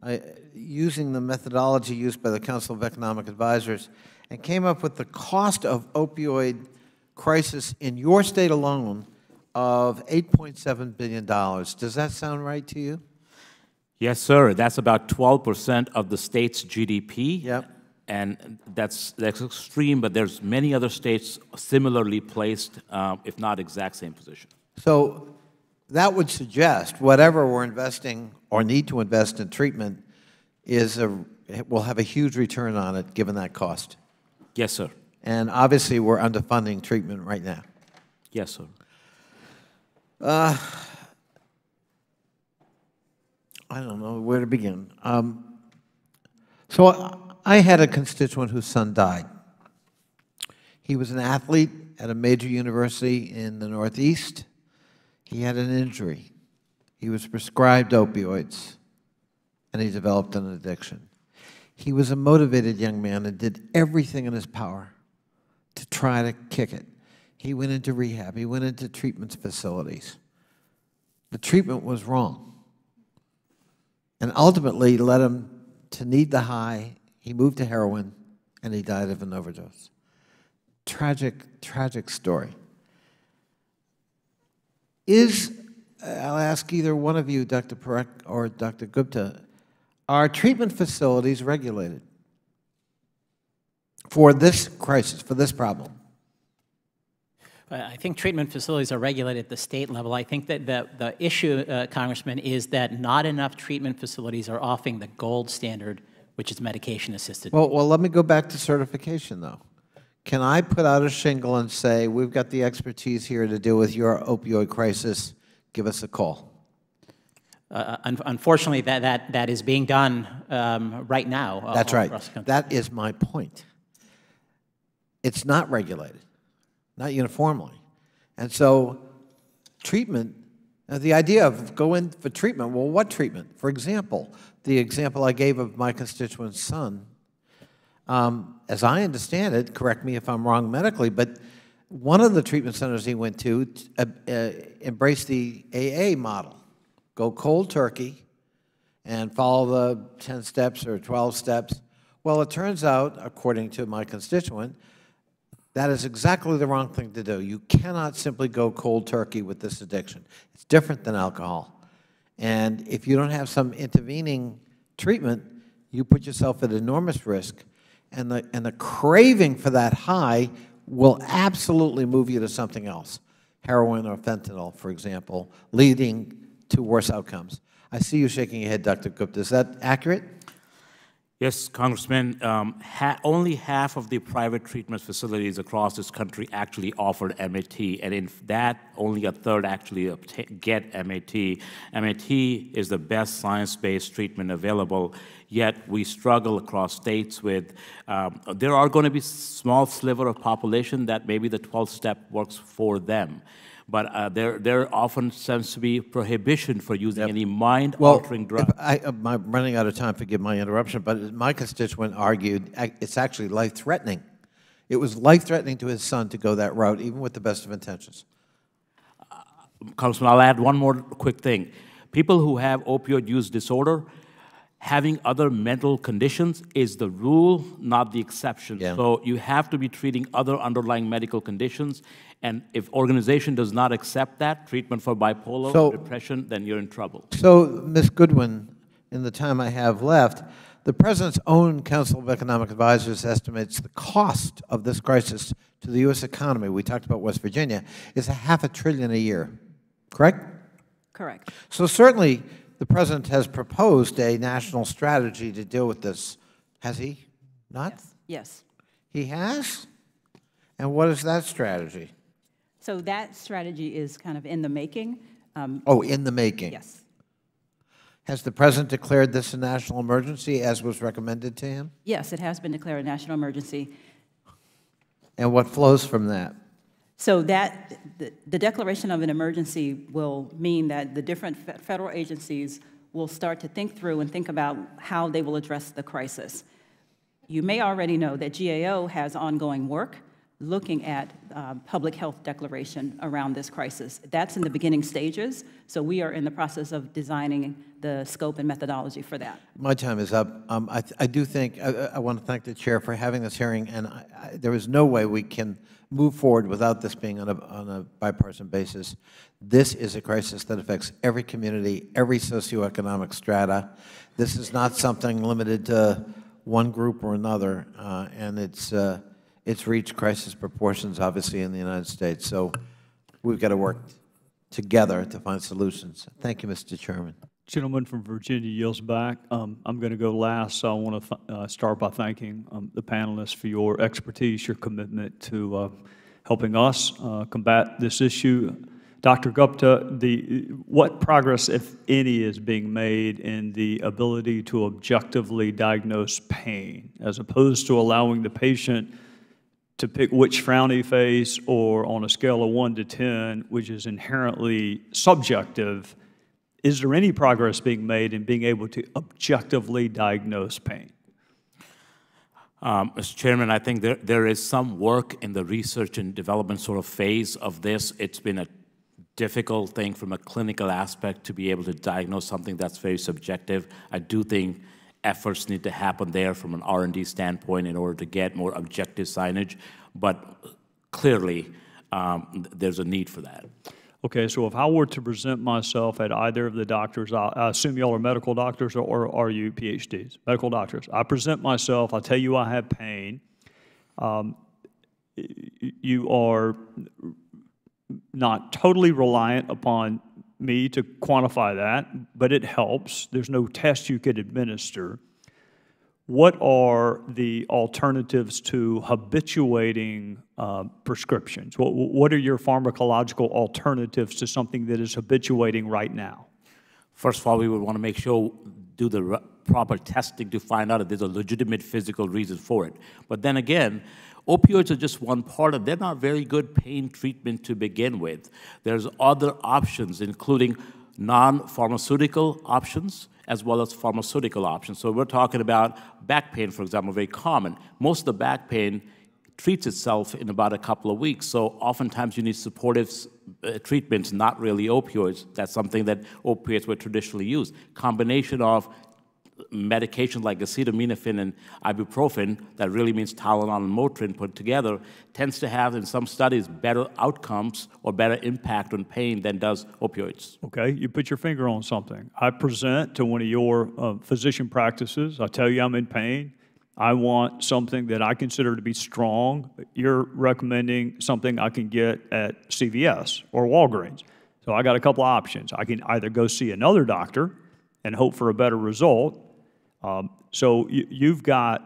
uh, using the methodology used by the Council of Economic Advisors, and came up with the cost of opioid crisis in your state alone of $8.7 billion. Does that sound right to you? Yes, sir. That's about 12% of the state's GDP. Yep. And that's, that's extreme, but there's many other states similarly placed, uh, if not exact same position. So that would suggest whatever we're investing or need to invest in treatment is a, will have a huge return on it given that cost. Yes, sir. And obviously, we're underfunding treatment right now. Yes, sir. Uh, I don't know where to begin. Um, so I had a constituent whose son died. He was an athlete at a major university in the Northeast. He had an injury. He was prescribed opioids, and he developed an addiction. He was a motivated young man and did everything in his power to try to kick it. He went into rehab, he went into treatment facilities. The treatment was wrong. And ultimately led him to need the high. He moved to heroin and he died of an overdose. Tragic, tragic story. Is, I'll ask either one of you, Dr. Parekh or Dr. Gupta, are treatment facilities regulated for this crisis, for this problem? I think treatment facilities are regulated at the state level. I think that the, the issue, uh, Congressman, is that not enough treatment facilities are offering the gold standard, which is medication assisted. Well, well, let me go back to certification, though. Can I put out a shingle and say, we've got the expertise here to deal with your opioid crisis, give us a call? Uh, un unfortunately, that, that, that is being done um, right now. uh, That's all right. across the country. That is my point. It's not regulated, not uniformly. And so treatment, uh, the idea of go in for treatment, well, what treatment? For example, the example I gave of my constituent's son, um, as I understand it, correct me if I'm wrong medically, but one of the treatment centers he went to uh, uh, embraced the AA model. Go cold turkey and follow the 10 steps or 12 steps. Well, it turns out, according to my constituent, that is exactly the wrong thing to do. You cannot simply go cold turkey with this addiction. It's different than alcohol. And if you don't have some intervening treatment, you put yourself at enormous risk. And the, and the craving for that high will absolutely move you to something else, heroin or fentanyl, for example, leading to worse outcomes. I see you shaking your head, Dr. Gupta. Is that accurate? Yes, Congressman. Um, ha only half of the private treatment facilities across this country actually offer MAT, and in that, only a third actually get MAT. MAT is the best science-based treatment available, yet we struggle across states with, um, there are going to be small sliver of population that maybe the 12th step works for them but uh, there, there often seems to be prohibition for using any mind-altering well, drug. I, am running out of time, forgive my interruption, but my constituent argued it's actually life-threatening. It was life-threatening to his son to go that route, even with the best of intentions. Uh, Congressman, I'll add one more quick thing. People who have opioid use disorder, having other mental conditions is the rule, not the exception. Yeah. So you have to be treating other underlying medical conditions, and if organization does not accept that, treatment for bipolar, So- depression, then you're in trouble. So, Ms. Goodwin, in the time I have left, the President's own Council of Economic Advisors estimates the cost of this crisis to the U.S. economy, we talked about West Virginia, is a half a trillion a year, correct? Correct. So certainly, the President has proposed a national strategy to deal with this. Has he not? Yes. He has? And what is that strategy? So that strategy is kind of in the making. Um, Oh, in the making? Yes. Has the President declared this a national emergency as was recommended to him? Yes, it has been declared a national emergency. And what flows from that? So that, the, the declaration of an emergency will mean that the different fe- federal agencies will start to think through and think about how they will address the crisis. You may already know that GAO has ongoing work looking at uh, public health declaration around this crisis. That's in the beginning stages, so we are in the process of designing the scope and methodology for that. My time is up. Um, I, I do think, I, I want to thank the chair for having this hearing, and I, there is no way we can move forward without this being on a, on a bipartisan basis. This is a crisis that affects every community, every socioeconomic strata. This is not something limited to one group or another, uh, and it's, uh, it's reached crisis proportions, obviously, in the United States. So we've got to work together to find solutions. Thank you, Mr. Chairman. Gentleman from Virginia yields back. Um, I'm going to go last, so I want to uh, start by thanking um, the panelists for your expertise, your commitment to uh, helping us uh, combat this issue. Dr. Gupta, the, what progress, if any, is being made in the ability to objectively diagnose pain, as opposed to allowing the patient to pick which frowny face or on a scale of 1 to 10, which is inherently subjective, is there any progress being made in being able to objectively diagnose pain? Um, Mr. Chairman, I think there, there is some work in the research and development sort of phase of this. It's been a difficult thing from a clinical aspect to be able to diagnose something that's very subjective. I do think efforts need to happen there from an R&D standpoint in order to get more objective signage, but clearly um, there's a need for that. Okay, so if I were to present myself at either of the doctors, I, assume y'all are medical doctors or, or, are you PhDs? Medical doctors. I present myself, I tell you I have pain. Um, you are not totally reliant upon me to quantify that, but it helps. There's no test you could administer what are the alternatives to habituating uh, prescriptions? What, what are your pharmacological alternatives to something that is habituating right now? First of all, we would want to make sure, do the proper testing to find out if there's a legitimate physical reason for it. But then again, opioids are just one part of, they're not very good pain treatment to begin with. There's other options, including non-pharmaceutical options, as well as pharmaceutical options. So we're talking about back pain, for example, very common. Most of the back pain treats itself in about a couple of weeks. So oftentimes you need supportive uh, treatments, not really opioids. That's something that opioids were traditionally used. Combination of medications like acetaminophen and ibuprofen, that really means Tylenol and Motrin put together, tends to have, in some studies, better outcomes or better impact on pain than does opioids. Okay, you put your finger on something. I present to one of your uh, physician practices. I tell you I'm in pain. I want something that I consider to be strong. You're recommending something I can get at CVS or Walgreens. So I got a couple of options. I can either go see another doctor and hope for a better result, um, so you, you've got,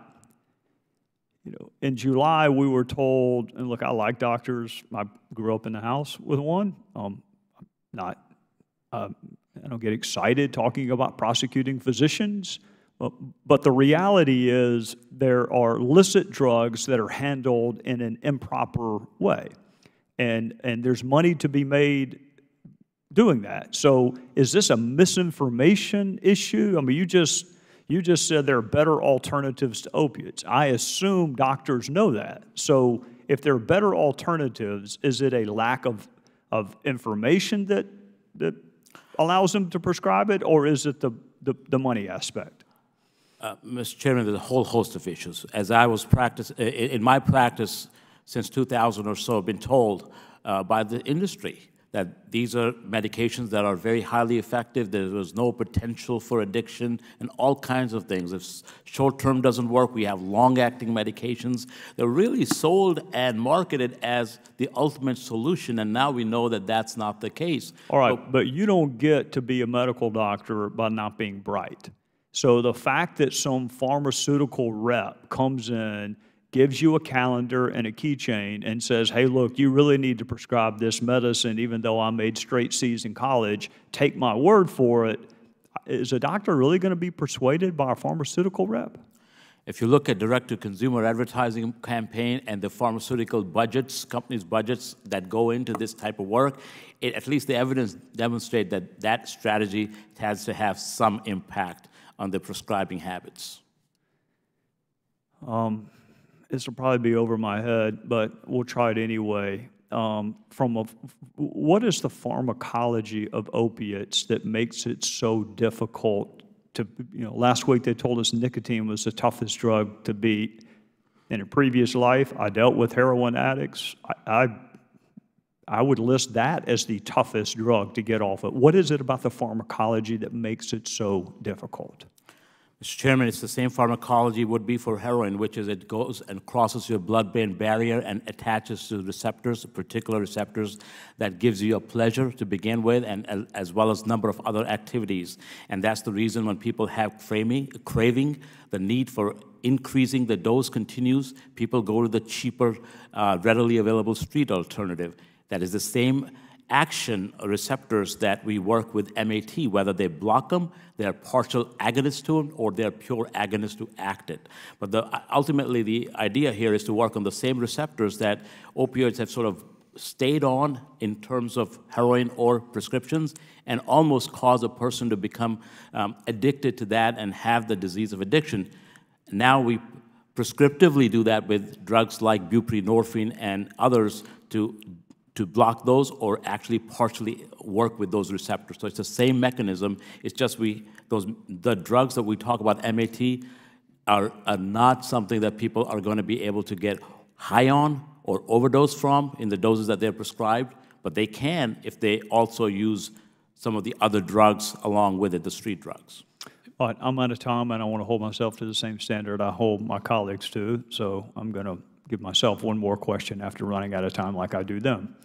you know, in July we were told, and look, I like doctors. I grew up in the house with one. Um, not, uh, I don't get excited talking about prosecuting physicians. But, but the reality is there are illicit drugs that are handled in an improper way. And, and there's money to be made doing that. So is this a misinformation issue? I mean, you just you just said there are better alternatives to opiates. I assume doctors know that. So if there are better alternatives, is it a lack of, of information that, that allows them to prescribe it, or is it the, the, the money aspect? Uh, Mr. Chairman, there's a whole host of issues. As I was practice, in my practice since 2000 or so, been told uh, by the industry that these are medications that are very highly effective, there was no potential for addiction, and all kinds of things. If short-term doesn't work, we have long-acting medications. They're really sold and marketed as the ultimate solution, and now we know that that's not the case. All right, so, but you don't get to be a medical doctor by not being bright. So the fact that some pharmaceutical rep comes in gives you a calendar and a keychain and says, hey, look, you really need to prescribe this medicine, even though I made straight C's in college, take my word for it. Is a doctor really going to be persuaded by a pharmaceutical rep? If you look at direct-to-consumer advertising campaign and the pharmaceutical budgets, companies' budgets that go into this type of work, it, at least the evidence demonstrates that that strategy has to have some impact on the prescribing habits. Um, this will probably be over my head, but we'll try it anyway. Um, From a, what is the pharmacology of opiates that makes it so difficult to, you know, last week they told us nicotine was the toughest drug to beat. In a previous life, I dealt with heroin addicts. I, I I would list that as the toughest drug to get off it. What is it about the pharmacology that makes it so difficult? Mr. Chairman, it's the same pharmacology would be for heroin, which is it goes and crosses your blood-brain barrier and attaches to receptors, particular receptors that gives you a pleasure to begin with, and as well as number of other activities. And that's the reason when people have craving, craving the need for increasing the dose continues, people go to the cheaper, uh, readily available street alternative. That is the same action receptors that we work with MAT, whether they block them, they're partial agonists to them, or they're pure agonists to act it. But the, ultimately, the idea here is to work on the same receptors that opioids have sort of stayed on in terms of heroin or prescriptions and almost cause a person to become um, addicted to that and have the disease of addiction. Now we prescriptively do that with drugs like buprenorphine and others to to block those or actually partially work with those receptors. So it's the same mechanism. It's just we those the drugs that we talk about MAT are, are not something that people are going to be able to get high on or overdose from in the doses that they're prescribed, but they can if they also use some of the other drugs along with it, the street drugs. All right, I'm out of time, and I want to hold myself to the same standard I hold my colleagues to, so I'm going to give myself one more question after running out of time like I do them.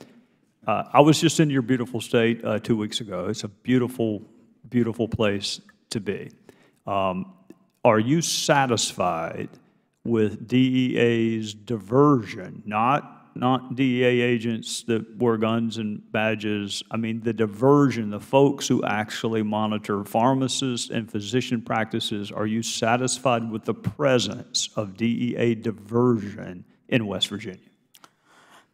Uh, I was just in your beautiful state uh, two weeks ago. It's a beautiful, beautiful place to be. Um, are you satisfied with DEA's diversion, not not DEA agents that wear guns and badges. I mean, the diversion, the folks who actually monitor pharmacists and physician practices, are you satisfied with the presence of DEA diversion in West Virginia?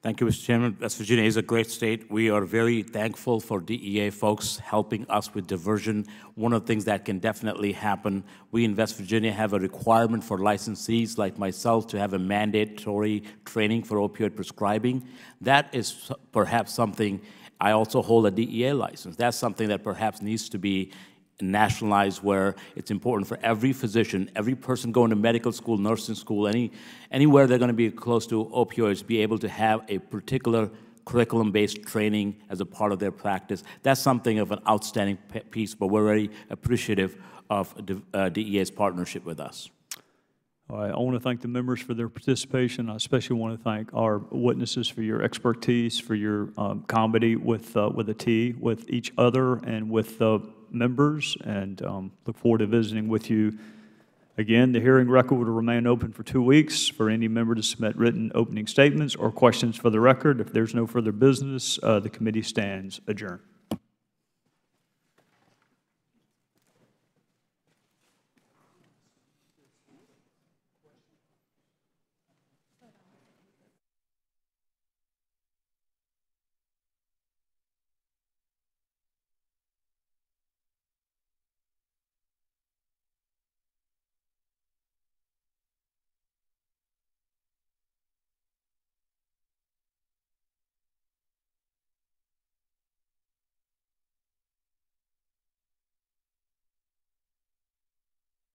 Thank you, Mr. Chairman. West Virginia is a great state. We are very thankful for DEA folks helping us with diversion. One of the things that can definitely happen, we in West Virginia have a requirement for licensees like myself to have a mandatory training for opioid prescribing. That is perhaps something, I also hold a DEA license. That's something that perhaps needs to be nationalized where it's important for every physician, every person going to medical school, nursing school, any, anywhere they're going to be close to opioids, be able to have a particular curriculum-based training as a part of their practice. That's something of an outstanding piece, but we're very appreciative of uh, DEA's partnership with us. I want to thank the members for their participation. I especially want to thank our witnesses for your expertise, for your um, comity with uh, with a T, with each other, and with the members, and um, look forward to visiting with you again. The hearing record will remain open for two weeks for any member to submit written opening statements or questions for the record. If there's no further business, uh, the committee stands adjourned.